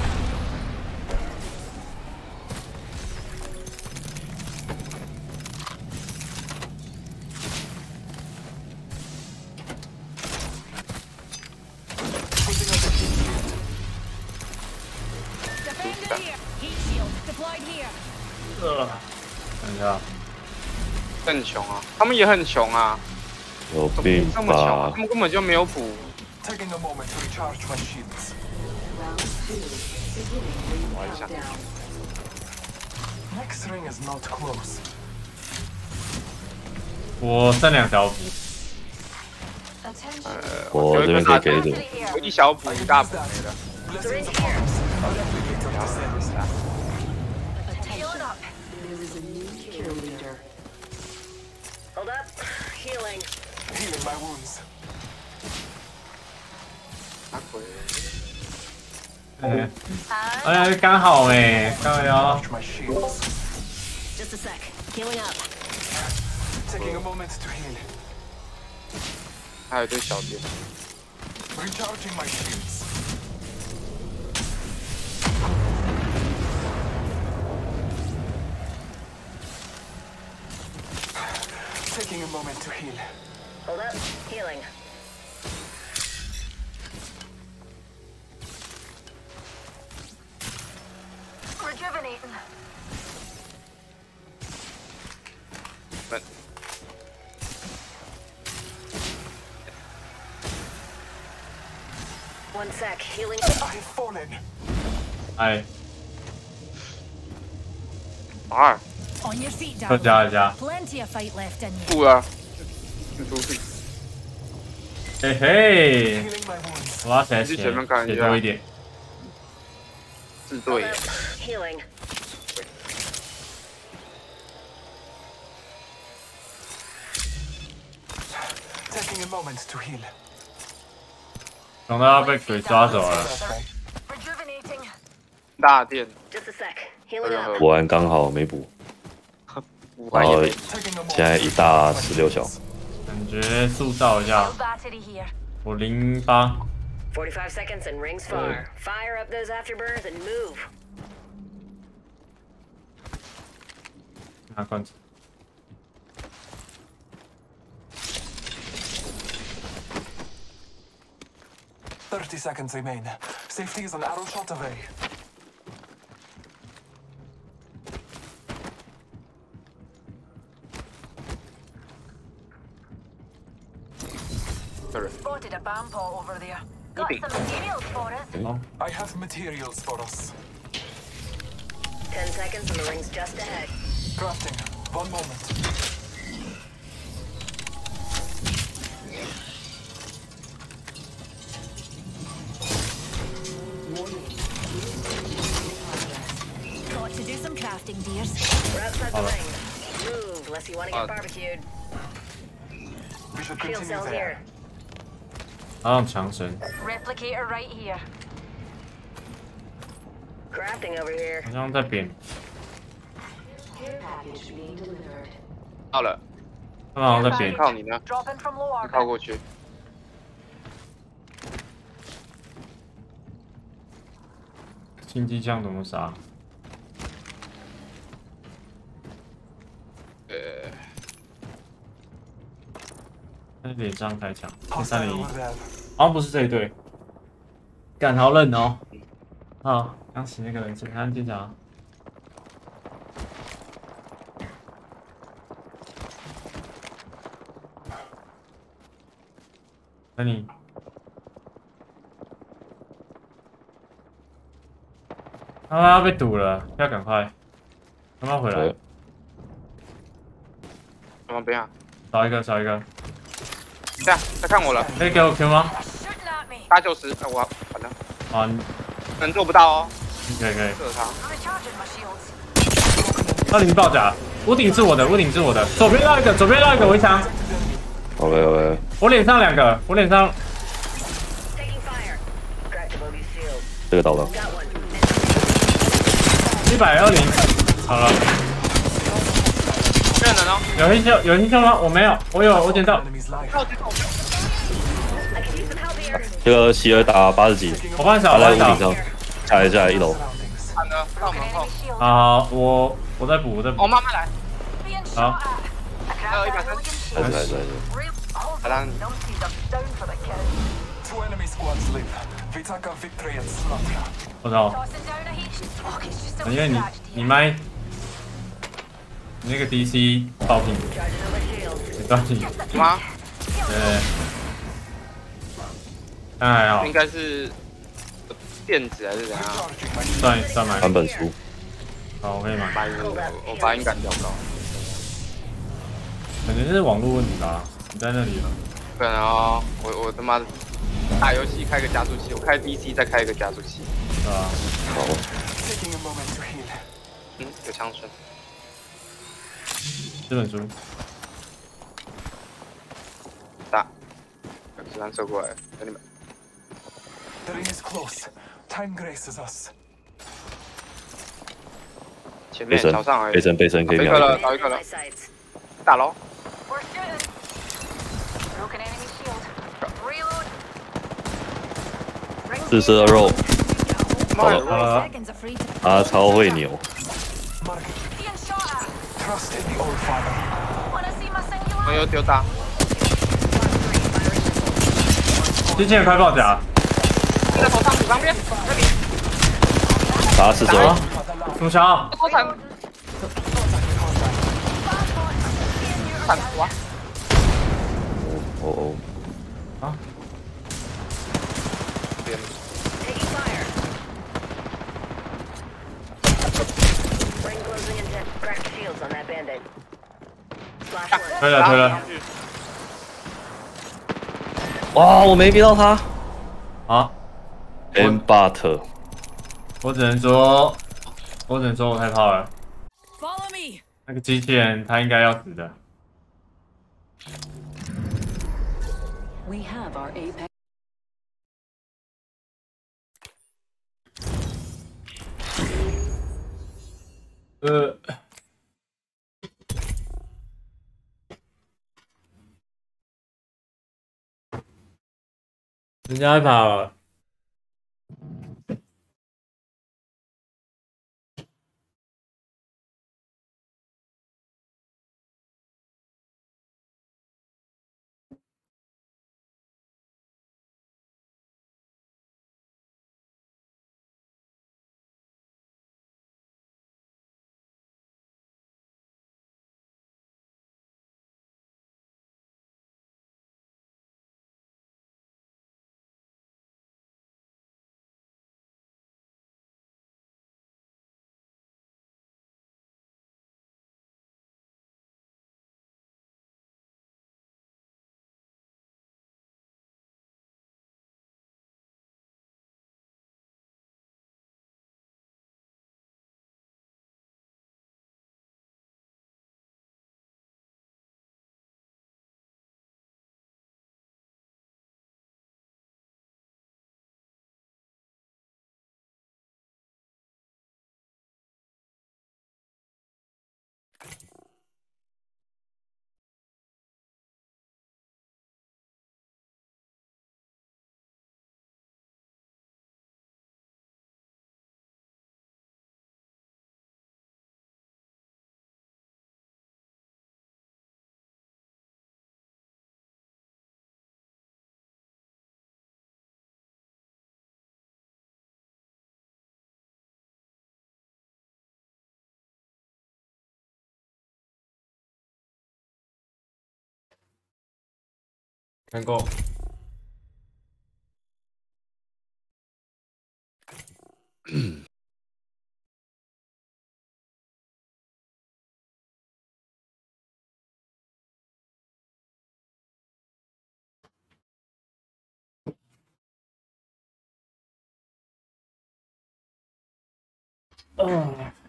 Defender here. Heat shield deployed here. 呃，看 一下，更穷啊，他们也很穷啊，有病这么穷啊？吧他？们根本就没有补。我剩两条补，呃，我这边可以给你，有一小补一大补没了。Healing my wounds. 啥鬼？嗯，哎，刚好哎，靠腰， Recharge my shields. Just a sec. Healing up. Taking a moment to heal. 还有一堆小店。 Recharging my shields. Taking a moment to heal. Hold up. Healing. Rejuvenating. 那 One sec. Healing. I've fallen. 哎，二 On your feet, 再 darling. 加一加，Plenty of fight left in you. 补了，出！嘿嘿，哇塞，血再多一点。是对。Healing. Taking moments to heal. 被水抓走了。大电。补完刚好没补，然后现在一大十六小时。感觉塑造一下 Shield，battery here. 我零八， 45 seconds and rings far. Fire up those afterburners and move. 拿罐子， Thirty seconds remain. Safety is an arrow shot away. Spotted a bomb pot over there. Got Eating. some materials for us. I have materials for us. 10 seconds and the ring's just ahead. Crafting. One moment. Got to do some crafting, dears. We're outside the ring. Move, unless you want to get Uh, barbecued. We should Shield continue cells there. here. 然后强神，Replicator right here. Crafting over here. 好像在扁，到了，他们好像在扁。靠你呢.靠过去。轻机枪怎么杀？呃，那脸上开枪，第三零一像不是这一队。干好冷哦！好，刚洗那个人，检查检查。等你。他妈被堵了，要赶快，他妈回来对，旁边啊，找一个，找一个。这样他看我了，可以给我 Q 吗.八九十，哎我反正啊，你能做不到哦，可以可以。射他。二零爆甲，屋顶是我的，屋顶是我的，左边绕一个，左边绕一个围墙，OK OK，我脸上两个，我脸上.这个倒了.一百二零，好了，有人黑，有人枪吗？我没有，我有，我捡到。这个希尔打八十级，我帮你扫，来，下。啊，我我在补，我在补。我慢慢来。好。还来一。来来来来。我操！因为你你麦你那个 DC 爆屏，Charging up my shields. 你断屏，什么？对。那还好应，该是电子还是怎样算算买，版本书，好，我可以买。发音，我发音感较高，感觉是网络问题吧？你在那里了，可能哦，我我他妈的打游戏开个加速器，我开 DC 再开一个加速器，啊？好嗯，有枪声，这本书。打，子弹射过来，等你们。Close. Time graces us. 背面上。背身，背身，可以秒。倒一个了，打喽。四十二肉，好了，啊、阿超会扭。我?又丢大，机器人快爆甲，在头上你旁边，这里，打四十好二，，苏乔，多惨，惨死啊！哦哦，啊，边 Taking fire. Ring closing in 10. Cracked shields on that band-aid. Flash one. 推了推了，哇，我没逼到他啊，，M but，我只能说，我只能说我太怕了。Follow me. 那个机器人他应该要死的。We have our apex. 呃，人家还能够。哦。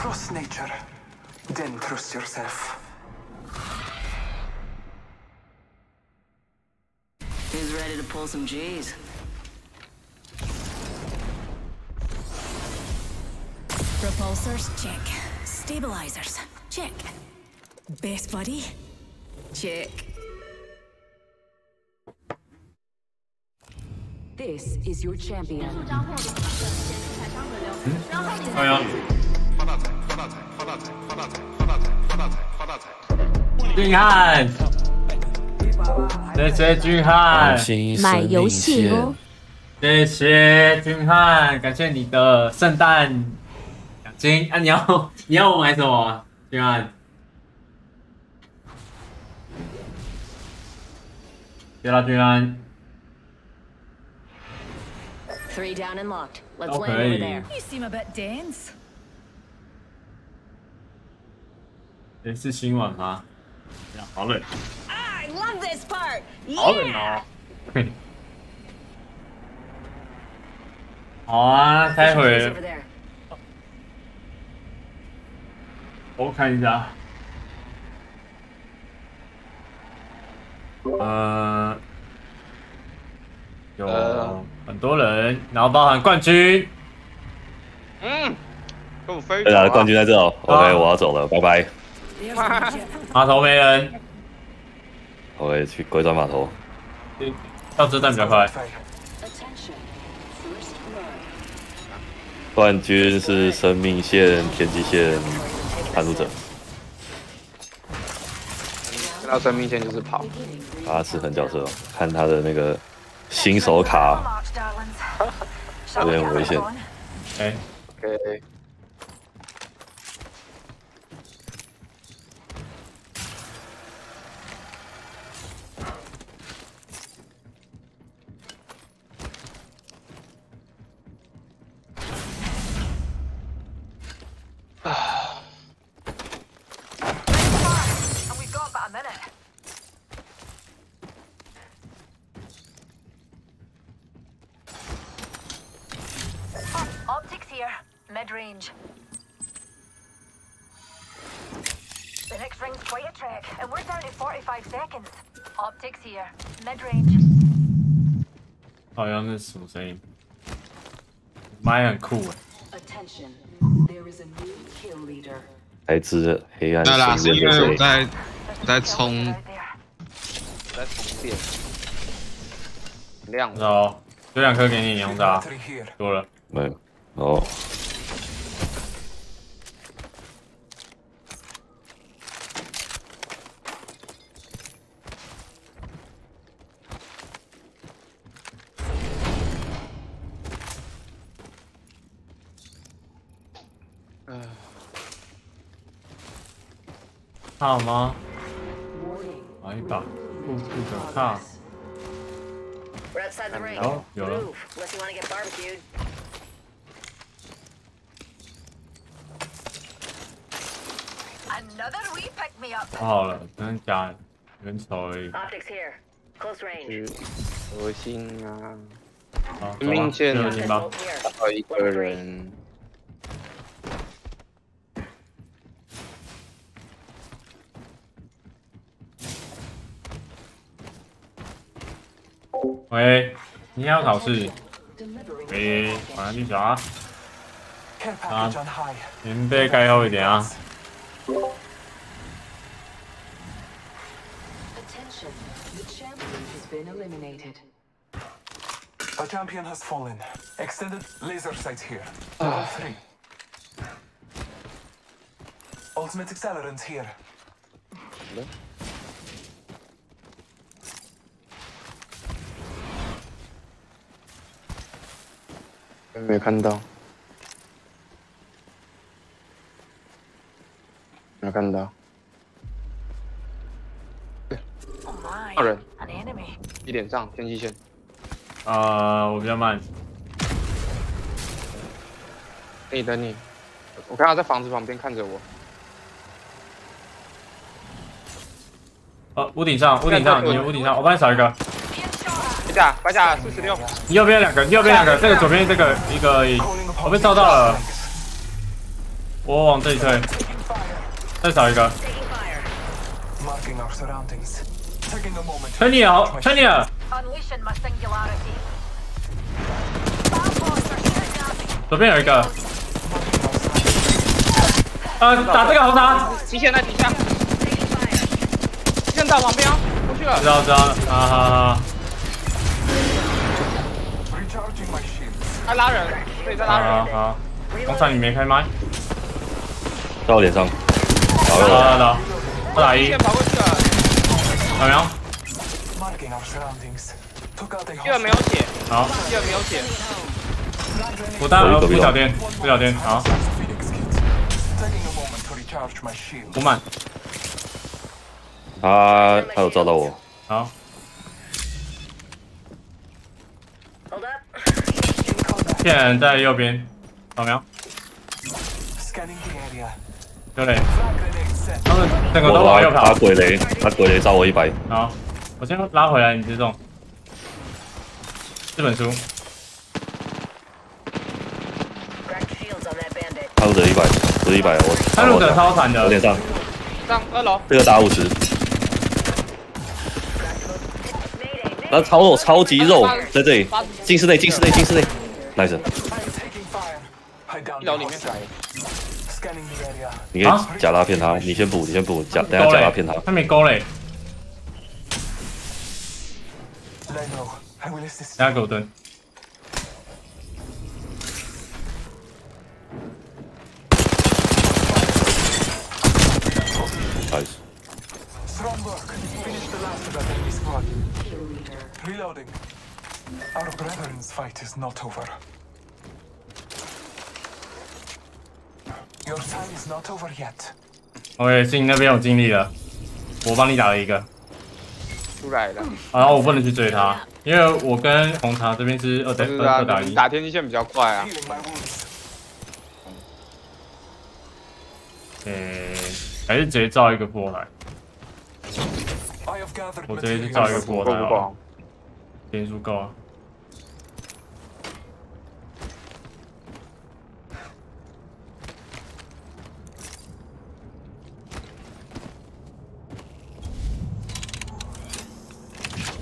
Trust nature, then trust yourself. Who's ready to pull some G's? Repulsors, check. Stabilizers, check. Best buddy, check. This is your champion. Hmm? 大财，发大财，发大财，发大财，发大财，发大财，发大财。俊汉，谢谢俊汉，买游戏哦。谢谢俊汉，感谢你的圣诞奖金。啊，你要你要我买什么？俊汉，别了，俊汉。Three down and locked. Let's over there. You seem a bit dense. 也是新闻吗？好冷，I love this part. 好冷哦。好啊，待会儿我看一下。呃，有很多人，然后包含冠军。嗯，跟我飞对啊，冠军在这哦。OK，我要走了，拜拜。码头没人，我也去鬼转码头。到车站比较快。Attention. 冠军是生命线、天际线探路者，看到生命线就是跑。他是很角色哦，看他的那个新手卡 有点危险。哎，OK，optics here. Mid-range. The next ring's quite a trek, and we're down to 45 seconds. Optics here. Mid-range. 好像是什么声音？麦很酷哎。 Attention. There is a new kill leader. 来自黑暗对啦，是因为星人的我在我在冲在充电，亮然后这两颗给你，用的多了。没有 哦。嗯，卡吗？来一把酷酷的卡。We're outside the ring. 哦，有了。不好了，真的假的？很丑而已。核心啊，好，生命线走吧去核心吧。还有一个人，喂，你要考试？喂，晚上去找啊。啊.棉被盖厚一点啊。Attention, the champion has been eliminated. A champion has fallen. Extended laser sight here. Ah. Level three. Ultimate accelerant here. Hello? 왜 간다. 看到。Oh my, 二人 an enemy. 一点上天际线，呃，我比较慢。等你等你，我看他在房子旁边看着我。呃，屋顶上，屋顶上，你屋顶上，我帮你扫一个。白甲白甲四十六，你右边两个，你右边两个，这个左边这个一个而已，我被照到了。我往这里退，再找一个。，Unleashing my singularity. 左边有一个。呃，打这个红塔，极限在底下，正到旁边啊，过去了。知道知道，好好好，Recharging my shields. 他拉人，这里在拉好人。好。红场你没开麦？在我脸上，好好，好，好，好，好，好，打一，小描，这边没有血，好，这边没有血，补弹，补小电，补小电，好，补满，他，他有抓到我，好，骗人在右边。扫描。丢雷，他们整个都往右他，鬼雷，他鬼雷照我一百，好，我先拉回来，你自动。这本书，他路者一百，是一百，我他路者超惨的我脸上，上二楼，这个打五十，那超肉超级肉在这里，进室内进室内进室内，nice，一楼里面你可以假拉骗他，你先补，你先补，假等下假拉骗他，，他没勾雷，Leno, I will assist 等下给我蹲。nice，Strong work. Finish the last of that enemy squad. Reloading. Our brethren's fight is not over. Your time is not over yet. OK，是你那边有尽力了，我帮你打了一个，出来了，然后我不能去追他，因为我跟红茶这边是二打，一。打天际线比较快啊。诶，还是直接造一个过来我直接去造一个 materials. 过来好了，点数够了。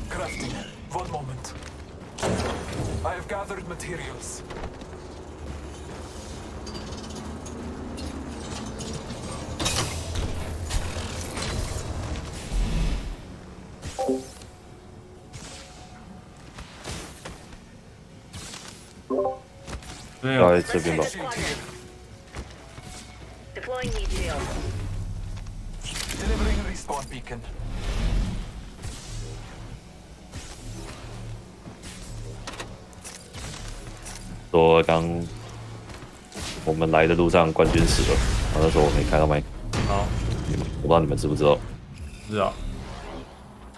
Crafting. One moment. I have gathered materials. 这边有在这边吧，Shield here. Deploying heat shield. Delivering respawn beacon. 说刚我们来的路上冠军死了，然后那时候我没看到麦，好，你们我不知道你们知不知道，知道。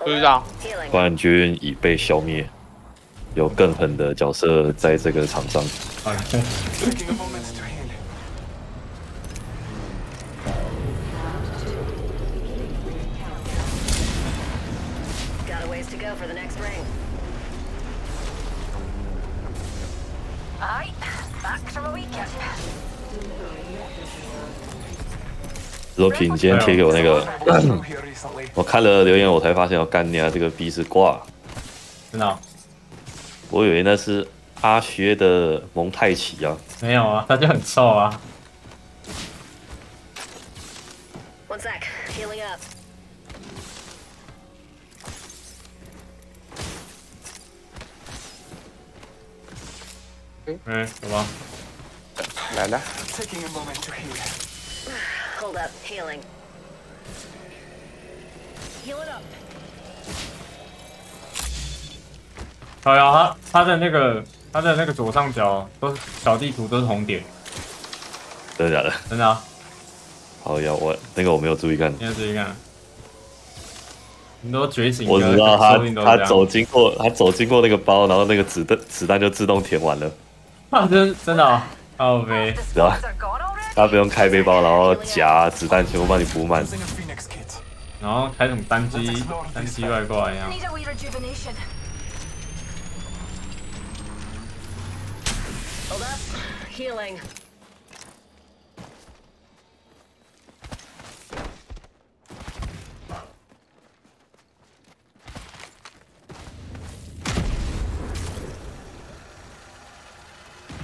不知道，冠军已被消灭，有更狠的角色在这个场上。若品今天贴给我那个. 我看了留言，我才发现，我干你啊，这个逼是挂，真的哦、我以为那是阿薛的蒙太奇啊，没有啊，他就很臭啊。One sec. Healing up. 嗯，什么。来了。Hold up, healing. Heal it up. 好呀，他他的那个他的那个左上角都是小地图都是红点，真的假的？真的啊。好呀，我那个我没有注意看。你要注意看。你都觉醒了，我知道他他走经过他走经过那个包，然后那个子弹子弹就自动填完了，啊，真真的啊，靠呗。知道？他不用开背包，然后夹子弹全部帮你补满。然后开什么单机单机外挂一样。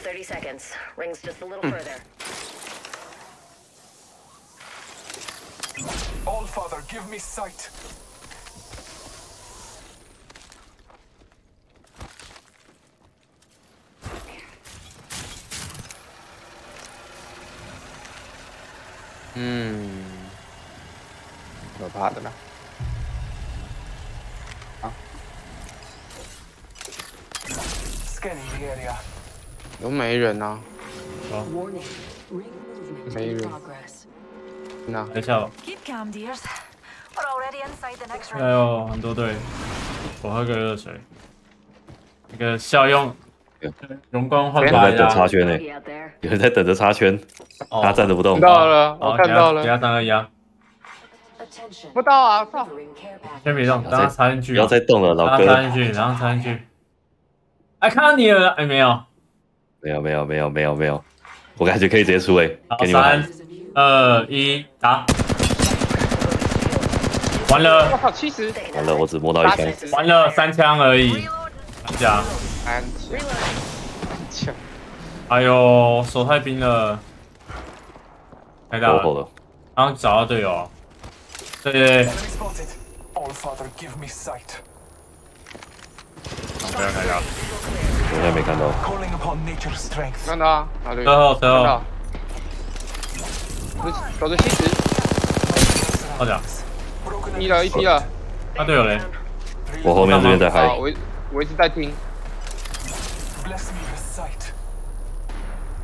30 seconds. Rings just a little mm. further. All Father, give me sight. Hmm. 都没人啊 movement 没人。那等一下哦，Keep calm, dears. We're already inside the next 哎.呦，很多队，我喝个热水。那个效用容光焕有人在。等插圈呢，有人在等着插圈，他站着不动。看到了，我看到了给。他三二一啊，不到啊.先别动，让他插进去。不要再动了，老让他插进哥。去，然后插进去。哎，看到你了，哎，没有。没有没有没有没有没有，我感觉可以直接出诶，好，给你们三喊。二一，打！完我了，靠，七十，完了，我只摸到一枪。完了，三枪而已。三枪，哎呦，手太冰了，太大了。刚刚找到队友，对对对，Enemy spotted. All Father, give me sight. 不要开到。我现在没看到。看到啊，哪里？看到，不是守着七十，好的，一了，一批了。他队友嘞？我后面这边在啊，嗨，我我一直在听.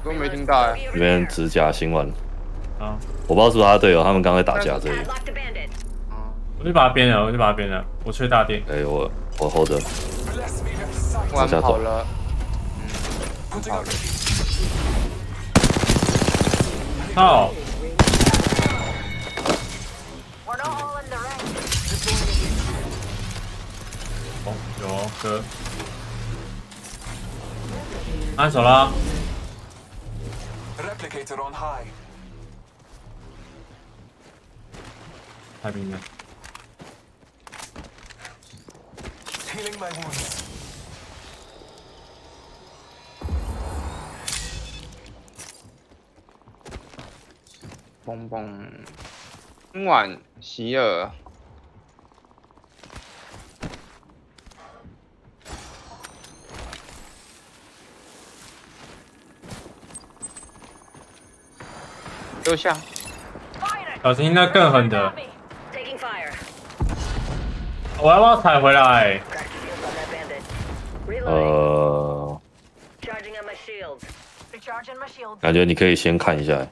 都没听到哎。这边指甲新闻。啊，我不知道是不是他队友，他们刚才打架这里。我就把他编了，我就把他编了，我吹大电。哎，我我 hold，往下走了。操！哦，有哦哥，安手啦！太平了。Healing my wounds. 嘣嘣，今晚希尔，右下，小心那更狠的.我要不要踩回来.呃.感觉你可以先看一下。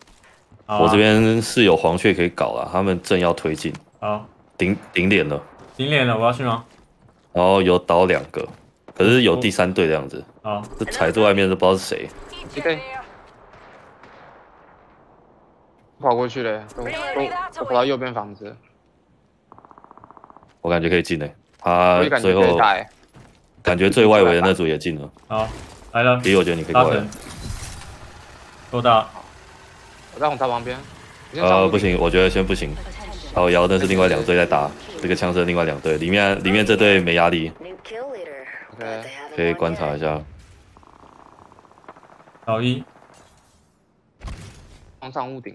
啊我这边是有黄雀可以搞了，他们正要推进，好，顶顶脸了，顶脸了，我要去吗？然后有倒两个，可是有第三队的样子。好，这踩在外面都不知道是谁。跑过去了，都都都跑到右边房子，我感觉可以进诶，他最后感觉最外围的那组也进了。好，来了。第一，我觉得你可以过来。够大。我在红塔旁边。呃，不行，我觉得先不行。好，摇的是另外两队在打，这个枪是另外两队，里面里面这队没压力，OK，可以观察一下。老一，往上屋顶。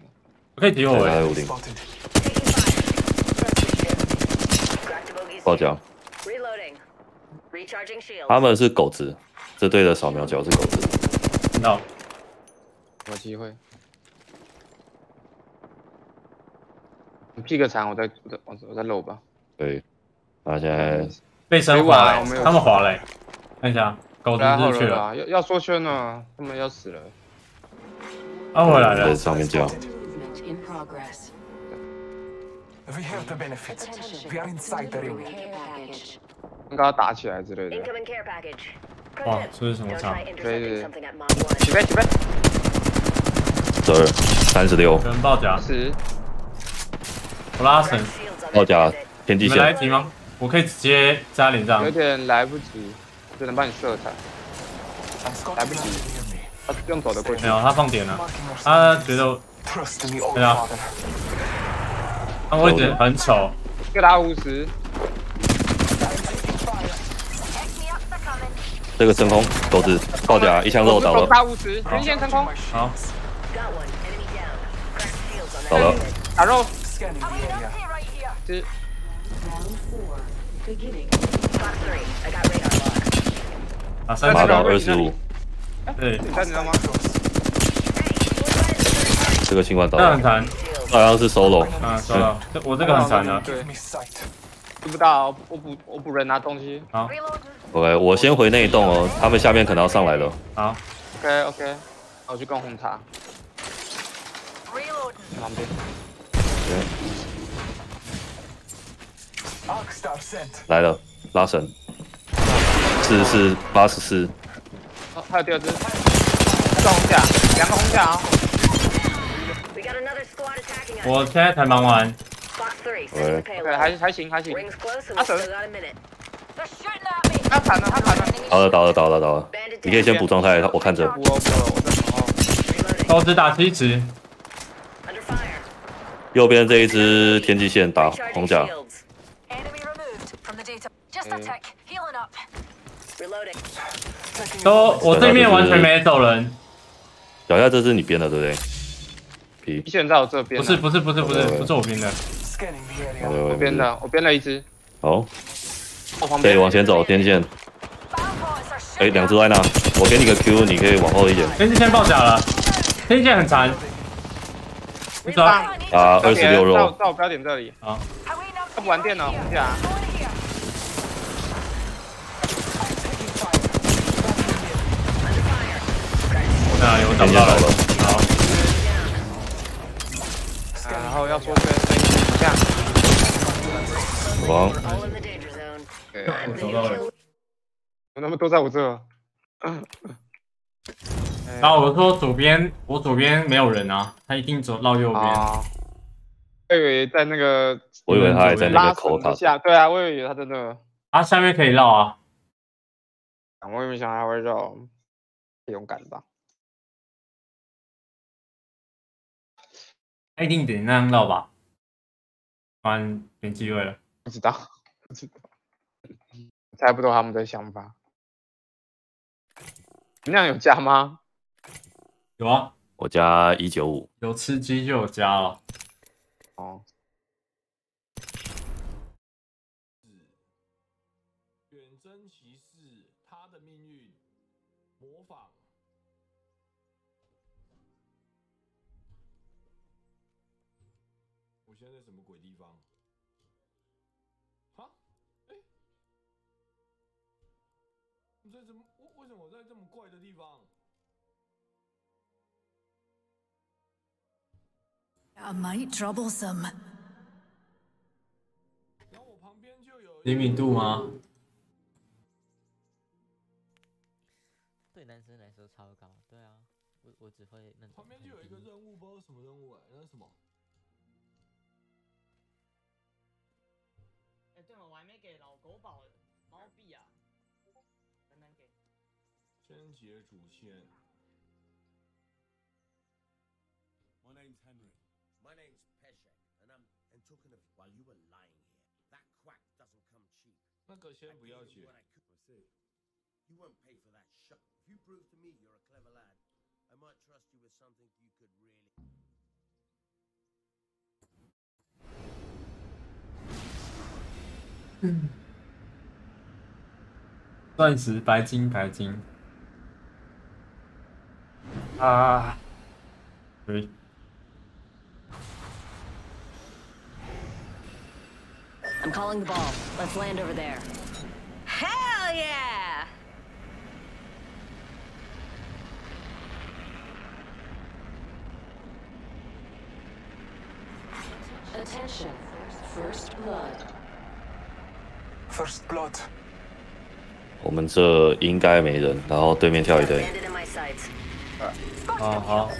可以敌我哎。对他在屋顶。爆脚，Reloading. Recharging shield. 他们是狗子，这队的扫描角是狗子。听到。有机会。你 P 个残，我再我再我再我再漏吧。对，他现在被升滑我没有，他们滑嘞。看一下，狗子对啊，后是去了，要要缩圈了，他们要死了。啊回来了。在上面叫。We have the benefit. We are inside the ring. 应该要打起来之类的。哇，这是什么枪？对对对，起飞起飞。十，三十六。能爆甲。十。我拉绳。爆甲，天际线。来得及吗？我可以直接加连战。有点来不及，只能帮你射他。来不及，他用走的过去。没有，他放点了，他觉得。对啊。他位置很丑。各打五十。这个升空狗子爆甲一枪肉倒了。五十全线升空。好。到了。打肉。打三是马刀二十五。对。这个情况倒了。好像是 solo。啊，收到，这我这个很残的 sight. 知不到，我补我补人拿东西。好. OK，我先回那一栋哦，他们下面可能要上来了。好，OK OK，我去攻红塔 Reloading. 旁边。来了，拉神，四十四八十四，哦，还有第二只，那个红甲，两个红甲啊。We got another squad attacking us. 我现在才忙完。还还行还行。阿神。他惨了，他惨了。好了，倒了，倒了，倒了。你可以先补状态，我看着。刀子打七只。右边这一只天际线打红甲。都，我对面完全没走人。脚下这是你编的，对不对？一线在我这边啊。不是不是不是不是不是我编的.我我编的，我编了一只。好，我旁边可以往前走，天线。哎.两只在那，我给你个 Q，你可以往后一点。天际线爆甲了，天线很残，你走啊，啊，二十六肉，到我标点这里。好，How we not 他不玩电脑，红甲。那里我找天线倒不到了，了。好，啊然后要说圈，这样。王，All in the danger zone. 对，我找到了。他们都在我这。然后我说左边，我左边没有人啊，他一定走绕右边。啊。我以为在那个我以为他还在那个口塔。下，对啊，我以为他在那。啊，下面可以绕啊，我也没想到他会绕，太勇敢了吧？他一定得那样绕吧？不然没机会了。不知道，不知道，猜不到他们的想法。你那样有加吗？有啊，我加一九五，有吃鸡就有加了。哦，怪的地方？A mite troublesome. 然后我旁边就有灵敏度吗？对男生来说超高，对啊，我我只会那种旁边就有一个任务，不知道什么任务哎、那是什么？哎，对了，我还没给老狗宝贞洁主线。My name's Henry. My name's Peshek, and I'm and talking of while you were lying here, that quack doesn't come cheap. 那个先不要紧 you what I could. I see. You won't pay for that shut. If you prove to me you're a clever lad, I might trust you with something you could really. 钻石、白金、白金。啊，对， I'm calling the ball. Let's land over there. Hell yeah! Attention. First blood. First blood. 我们这应该没人，然后对面跳一堆。 啊，好，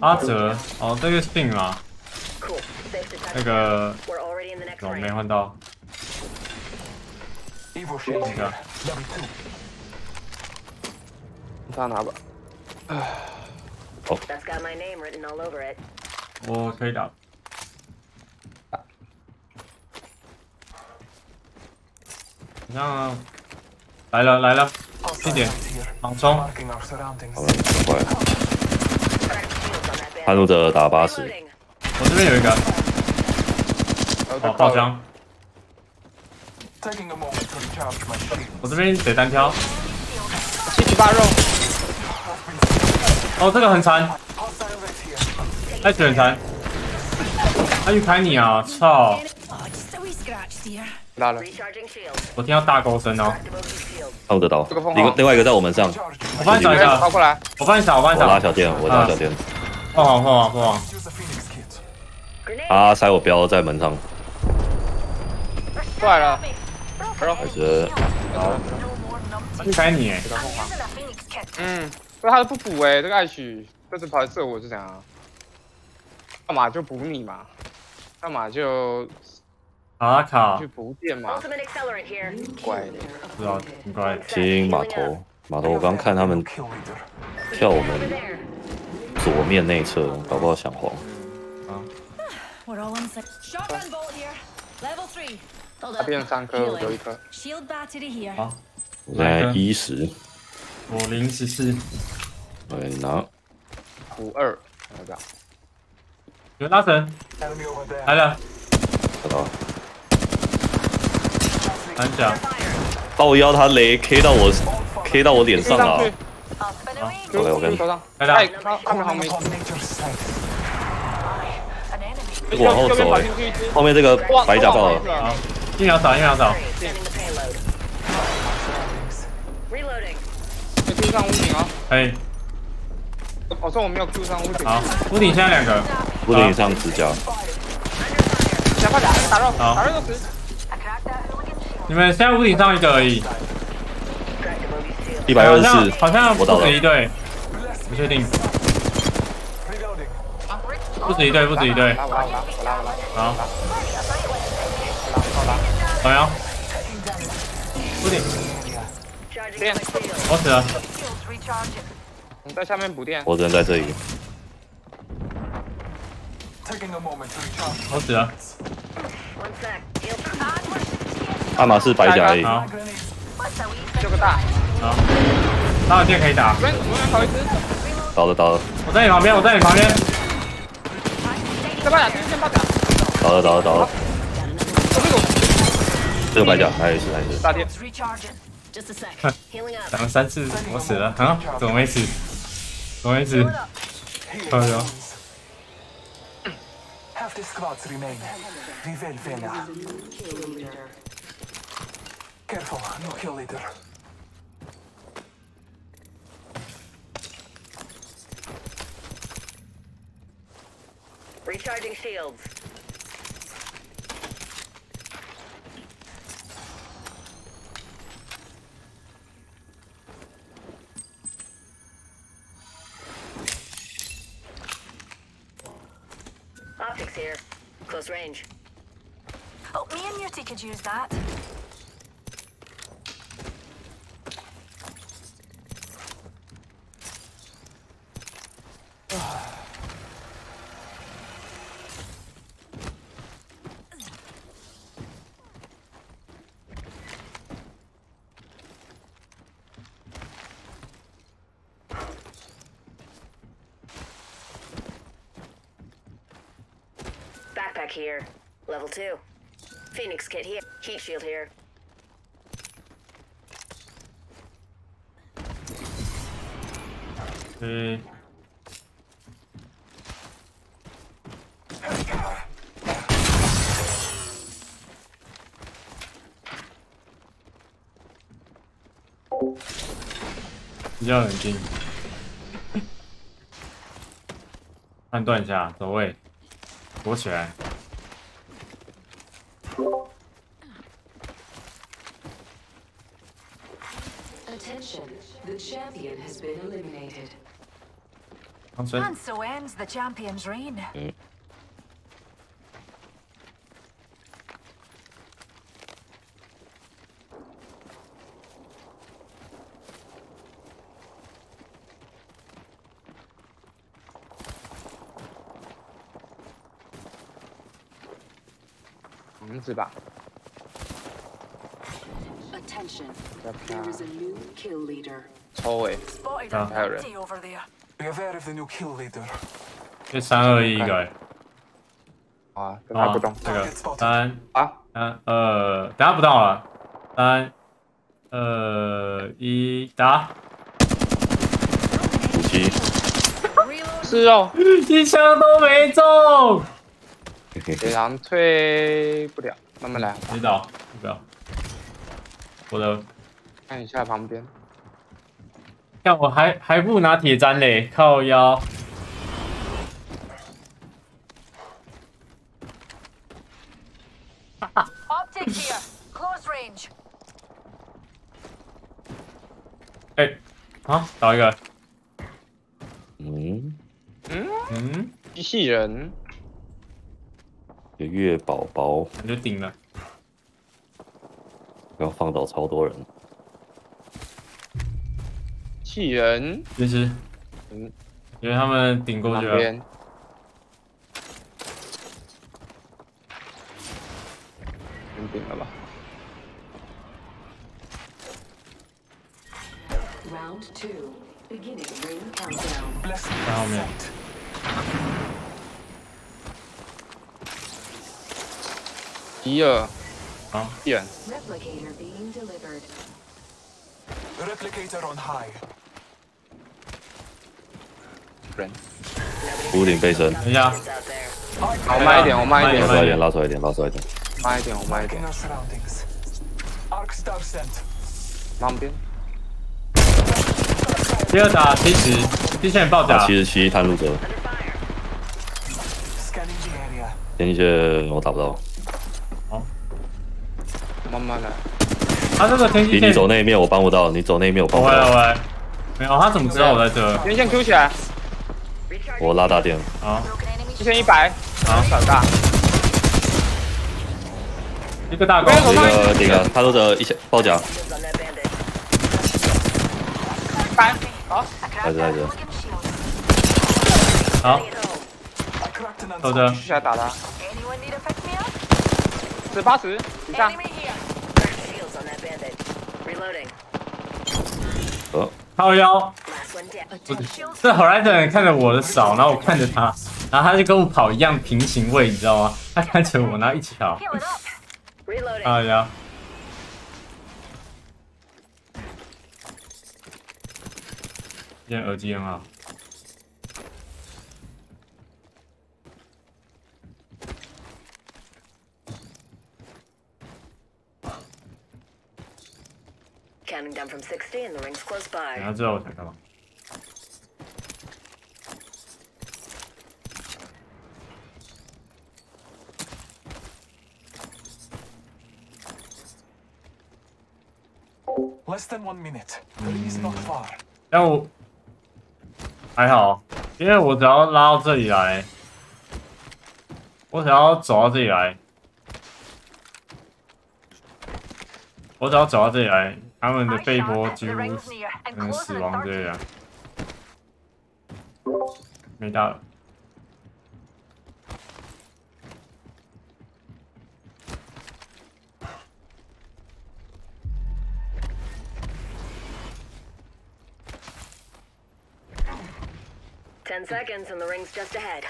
阿泽哦，这个是病啊，那个，我没换到。那个。让他吧哦。我可以打。你看啊来了来了。一点杭冲好了过来了路者打八十。我这边有一个。好爆浆我这边得单挑。七七八肉，哦，这个很残.太很残，他去开你啊！操！Oh. 拉了。我听到大高声哦.看得到这个凤。另凰另外一个在我们上，我帮你找一下跑，过来，我帮你找，我帮我你找。拉小店，我拉小店。凤凰，凤凰，凤凰。他塞我标在门上，过来了。还是开你.嗯，不是他都不补哎，这个艾许这次跑来射我是怎样啊？要么就补你嘛，要么就啊卡去，补电嘛 here. 道，很乖。清码头。码头，我刚看他们.跳我们.左面内侧，搞不好想黄。We're 他变三颗，我留一颗。好，来，一十，我零十四。我给你拿，五二。来，来，有拉绳。来了，看到啊，甲。把我腰，他雷 K 到我，K 到我脸上了。啊，ok 我跟来了。不往后走，后面这个白甲爆了。一秒倒，一秒扫。可以。我说我没有 Q 上屋顶。好，屋顶现在两个。屋顶上直角。加快点，打肉，打肉你们现在屋顶上一个而已。一百二十四，好像不止一对，不确定。不止一对，不止一对。好。怎么样？不顶。电，我死了。你在下面补电。我只能在这里。我死了。阿玛是白甲而已。救个大。电可以打。倒了倒了。我在你旁边，我在你旁边。打的点，先打的。倒了倒了倒了。这个白甲还有一次还有一次，大电。 recharging. Just a sec. Healing up. 讲了三次，我死了，啊，怎么没死？怎么没死？哎呦， Half the squads remain. Vivel Vena. Kill leader. Careful, no kill leader. Recharging shields. Phoenix here. Close range. Oh, me and Muty could use that. Ah. Backpack here. Level 2. Phoenix kit here. Heat shield here.嗯，比较冷静，判断一下走位，躲起来。 Attention, the champion has been eliminated. And so ends the champion's reign. Over there. Be aware of the new kill leader. 这三二一一个、欸，啊，跟他不动，这个。三。啊，三二，等下不动了，三二一，打，五七，是哦，一枪都没中，嘿嘿别人退不了，慢慢来，你倒，不要，我的，看一下旁边，看我还还不拿铁砧嘞，靠腰，Optics here. Close range. 哎、啊，倒一个，嗯，嗯，嗯，机器人，有月宝宝你就顶了，要放倒超多人，气人，其实，嗯，因为他们顶过去了，能顶了吧？Round two, beginning ring countdown. 在后面，一二，好，一人，Replicator being delivered. Replicator on high. 人，屋顶背身，等一下，好，我慢一点，我慢一点，拉出来一点，拉出来一点，拉出来一点，慢一点，我慢一点.旁边，第二打七十，机器人爆甲，七十七探路者.前一些我打不到，慢慢来，他这个天线，你走那一面我帮不到，你走那一面我帮不到，喂喂，没有，他怎么知道我在这？天线 Q 起来，我拉大电，啊，一千一百，好小大，一个大狗，一个顶个他都得一千爆甲，一百，好，来着来着，好。cracked an 走着继，续来打他?四八十，以上，Enemy here. Shields on that bandit. 呃，靠腰。这 Horizon 看着我的少，然后我看着他，然后他就跟我跑一样平行位，你知道吗？他看着我，然后一起跑。哎呀，今天耳机很好。Counting down from 60 and the ring's close 等 by. 下知道我想干嘛。 Less than one minute. The ring is not far. 但我还好，因为我只要拉到这里来， 我只要走到这里来，我只要走到这里来， 他们的背波几乎可能死亡之类的。没到了。 Ten seconds and the ring's just ahead.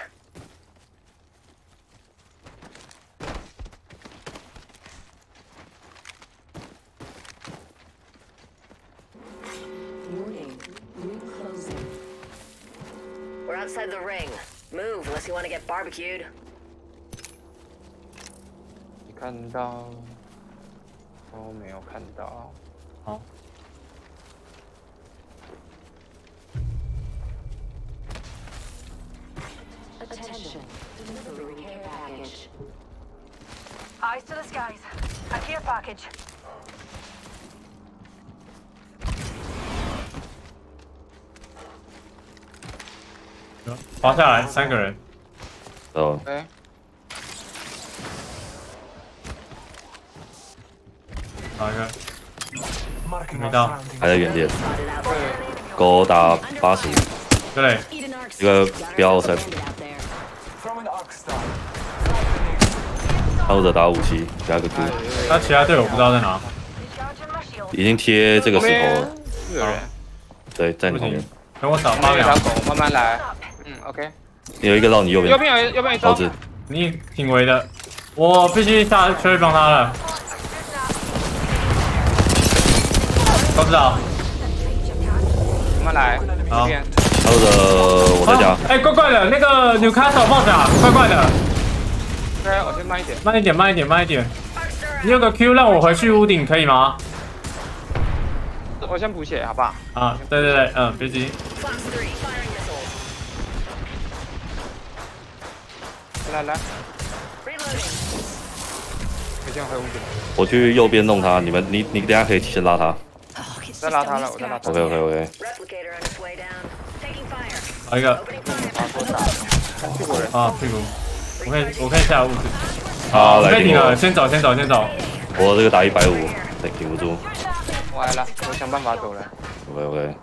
get barbecued. 你看到？都没有看到。好。 Attention. Delivery care package. Eyes to the skies. A care package. 滑下来，三个人。 哦，哎，哪一个？没到，还在原地。狗打八十，对，一个标三，Throwing arc star. 他或者打武器加个 Q，那其他队友不知道在哪。已经贴这个石头了。对，在你旁边。等我扫八秒有一条。狗，慢慢来。嗯，OK。有一个绕你右边。右边有右边有招刀子。你挺围的，我必须下去帮他了。都知道。慢慢来。好。他或者我在家。哎，怪怪的，那个 Newcastle boss 啊，怪怪的。对，我先慢一点。慢一点，慢一点，慢一点。你有个 Q 让我回去屋顶可以吗？我先补血，好不好？啊，对对对，嗯，别急。来来。我先回屋顶。我去右边弄他，你们你你等下可以先拉他。再拉他了，我再拉他。OK OK OK。好一个。屁股人。啊，屁股。我看我看一下物资。好，来顶我可以顶了，。先走，先走，先走。我这个打一百五，对，顶不住。我来了，我想办法走了。OK OK。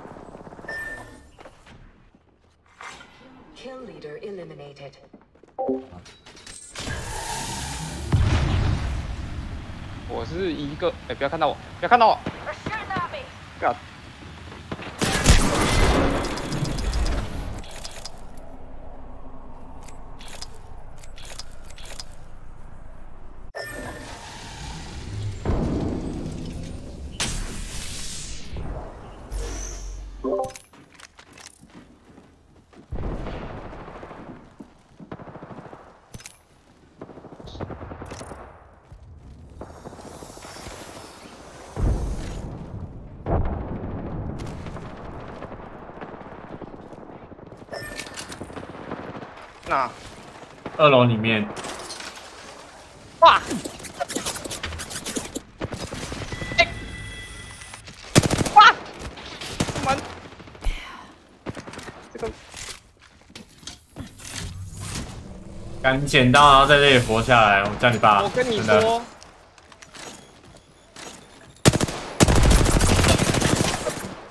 Kill leader eliminated. 我是一个，哎，不要看到我，不要看到我。不二楼里面。哇！哎！哇！完！这个敢捡到，然后在这里活下来，我叫你爸。我跟你说，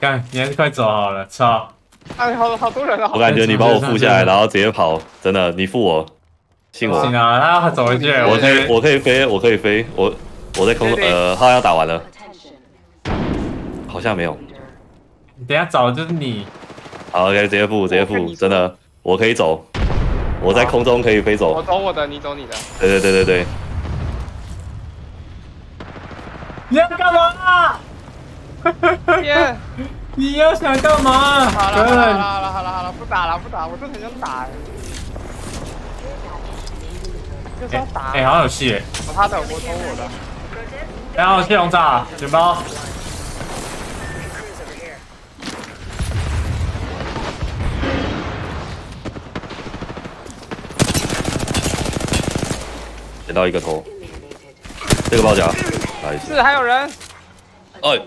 看，你还是快走好了，操！哎，好好多人啊！我感觉你把我扶下来，然后直接跑，真的，你扶我，信我。行啊，他要走回去，我可以，我可以飞，我可以飞，我我在空中，呃，他要打完了，好像没有。你等下找的就是你。好，OK，直接付，直接付，真的，我可以走，我在空中可以飞走我走。我的，你走你的。对对对对对，你要干嘛？天！你要想干嘛？好了好了好了好了好了好了，不打了不打，我真的很想打哎。哎，好像有戏哎！我他的，我偷我的。然后谢龙炸卷包，捡到一个头，这个包夹，来，是还有人，哎，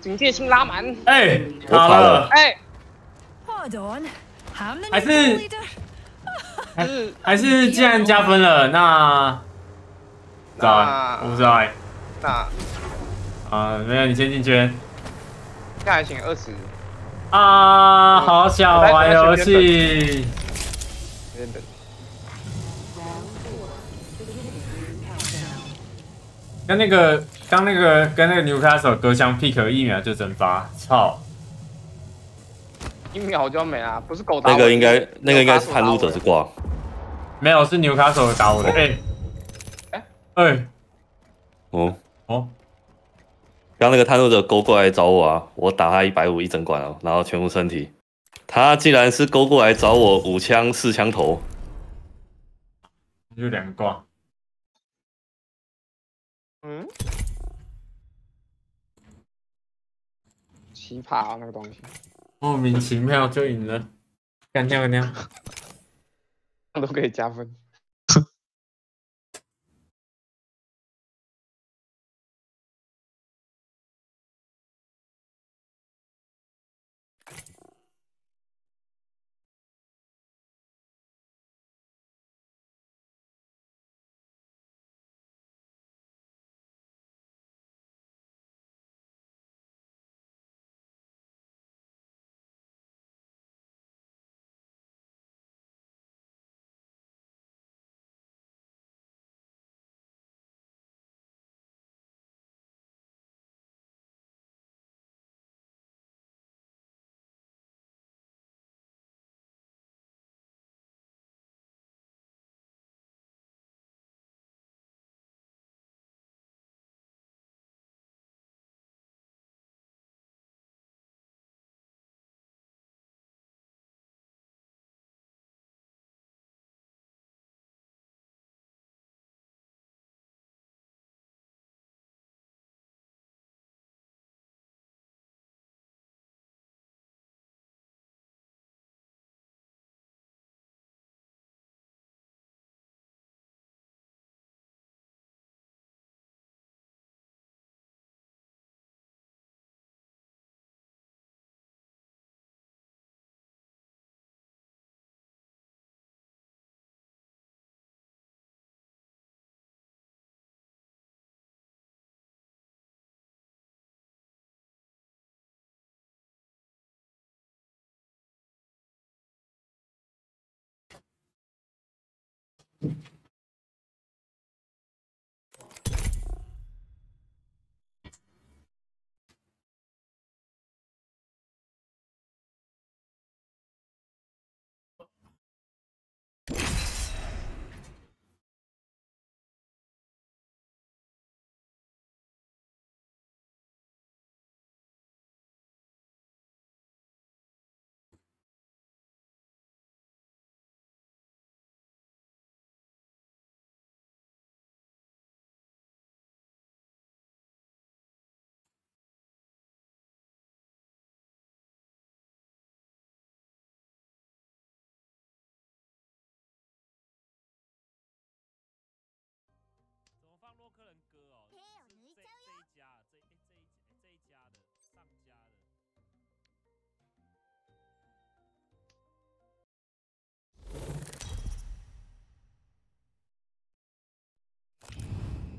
警戒心拉满。哎，我卡了，哎，Hold on. 还是还还是既然加分了，那不知道欸，我不知道哎。那啊，没有，你先进圈现在还行，二十。啊！好想玩游戏。跟那个刚那个跟那个 Newcastle 隔墙 pick 一秒就蒸发，操！一秒就要没了，不是狗打我那个应该那个应该是探路者是挂，没有，是 Newcastle 打我的。哎。哎。哦。哦，刚那个探路者勾过来找我啊，我打他一百五一整管哦，然后全部身体，他竟然是勾过来找我五枪四枪头，就两个挂。嗯，奇葩啊那个东西，莫名其妙就赢了，干掉干掉。都可以加分。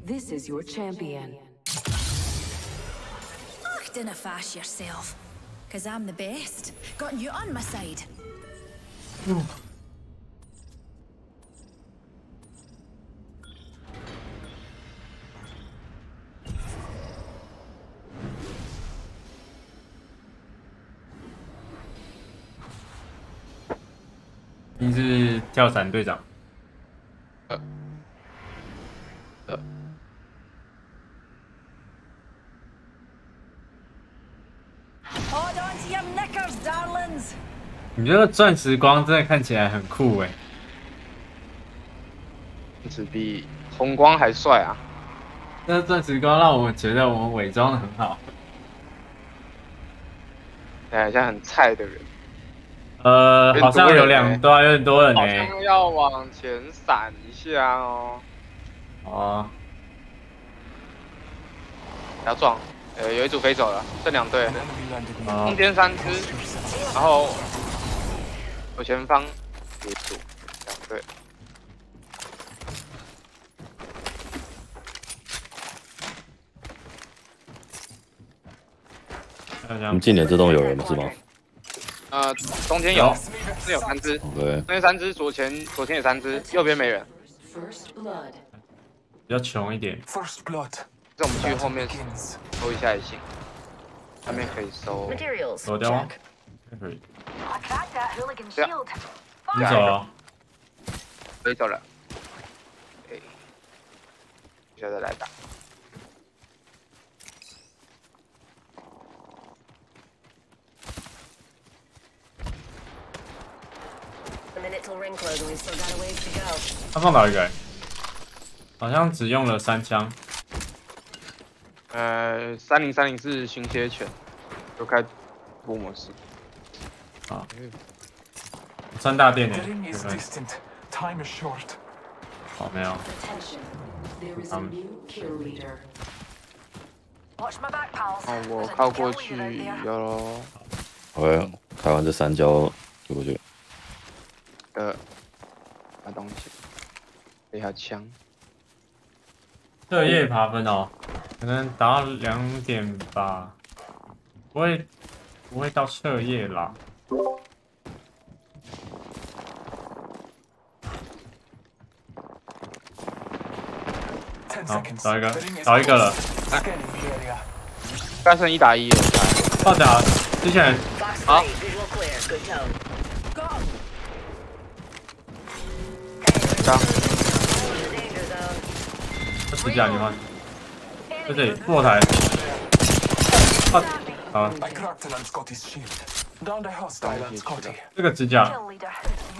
This is your champion. Oh, dinna fash yourself. Cause I'm the best. Got you on my side. 你是跳伞队长。 你这个钻石光真的看起来很酷哎，只比红光还帅啊！这钻石光让我觉得我们伪装的很好。哎，像很菜的人，呃，好像有两对啊，有点多人好呢。像要往前闪一下哦。哦，不要撞，呃，有一组飞走了，剩两队，哦中间三只，然后左前方有一组，这样对，大家我们近点这栋有人不是吗？呃，中间有，这有三只，对中间三只，左前左前有三只，右边没人。First blood. 比较穷一点。First blood. 这我们去后面搜一下也行，下面可以搜。Materials. 走掉吗？可以。你走。了可以走了。哎现在来打。他放倒一个？人好像只用了三枪。呃三零三零四新鲜犬都开多模式。啊，三大店 The 呢？ring is 对 distant. Time is short. 好，没有。Um. 哦，我靠过去.要喽。我开完这三交就过去。呃，拿东西，一下枪。彻夜爬分哦，可能打到两点吧，不会不会到彻夜啦。好找一个找一个了三剩一打一放掉之前好 gogo 这假的吗在这里落台啊啊这个支架 stylus 这个支架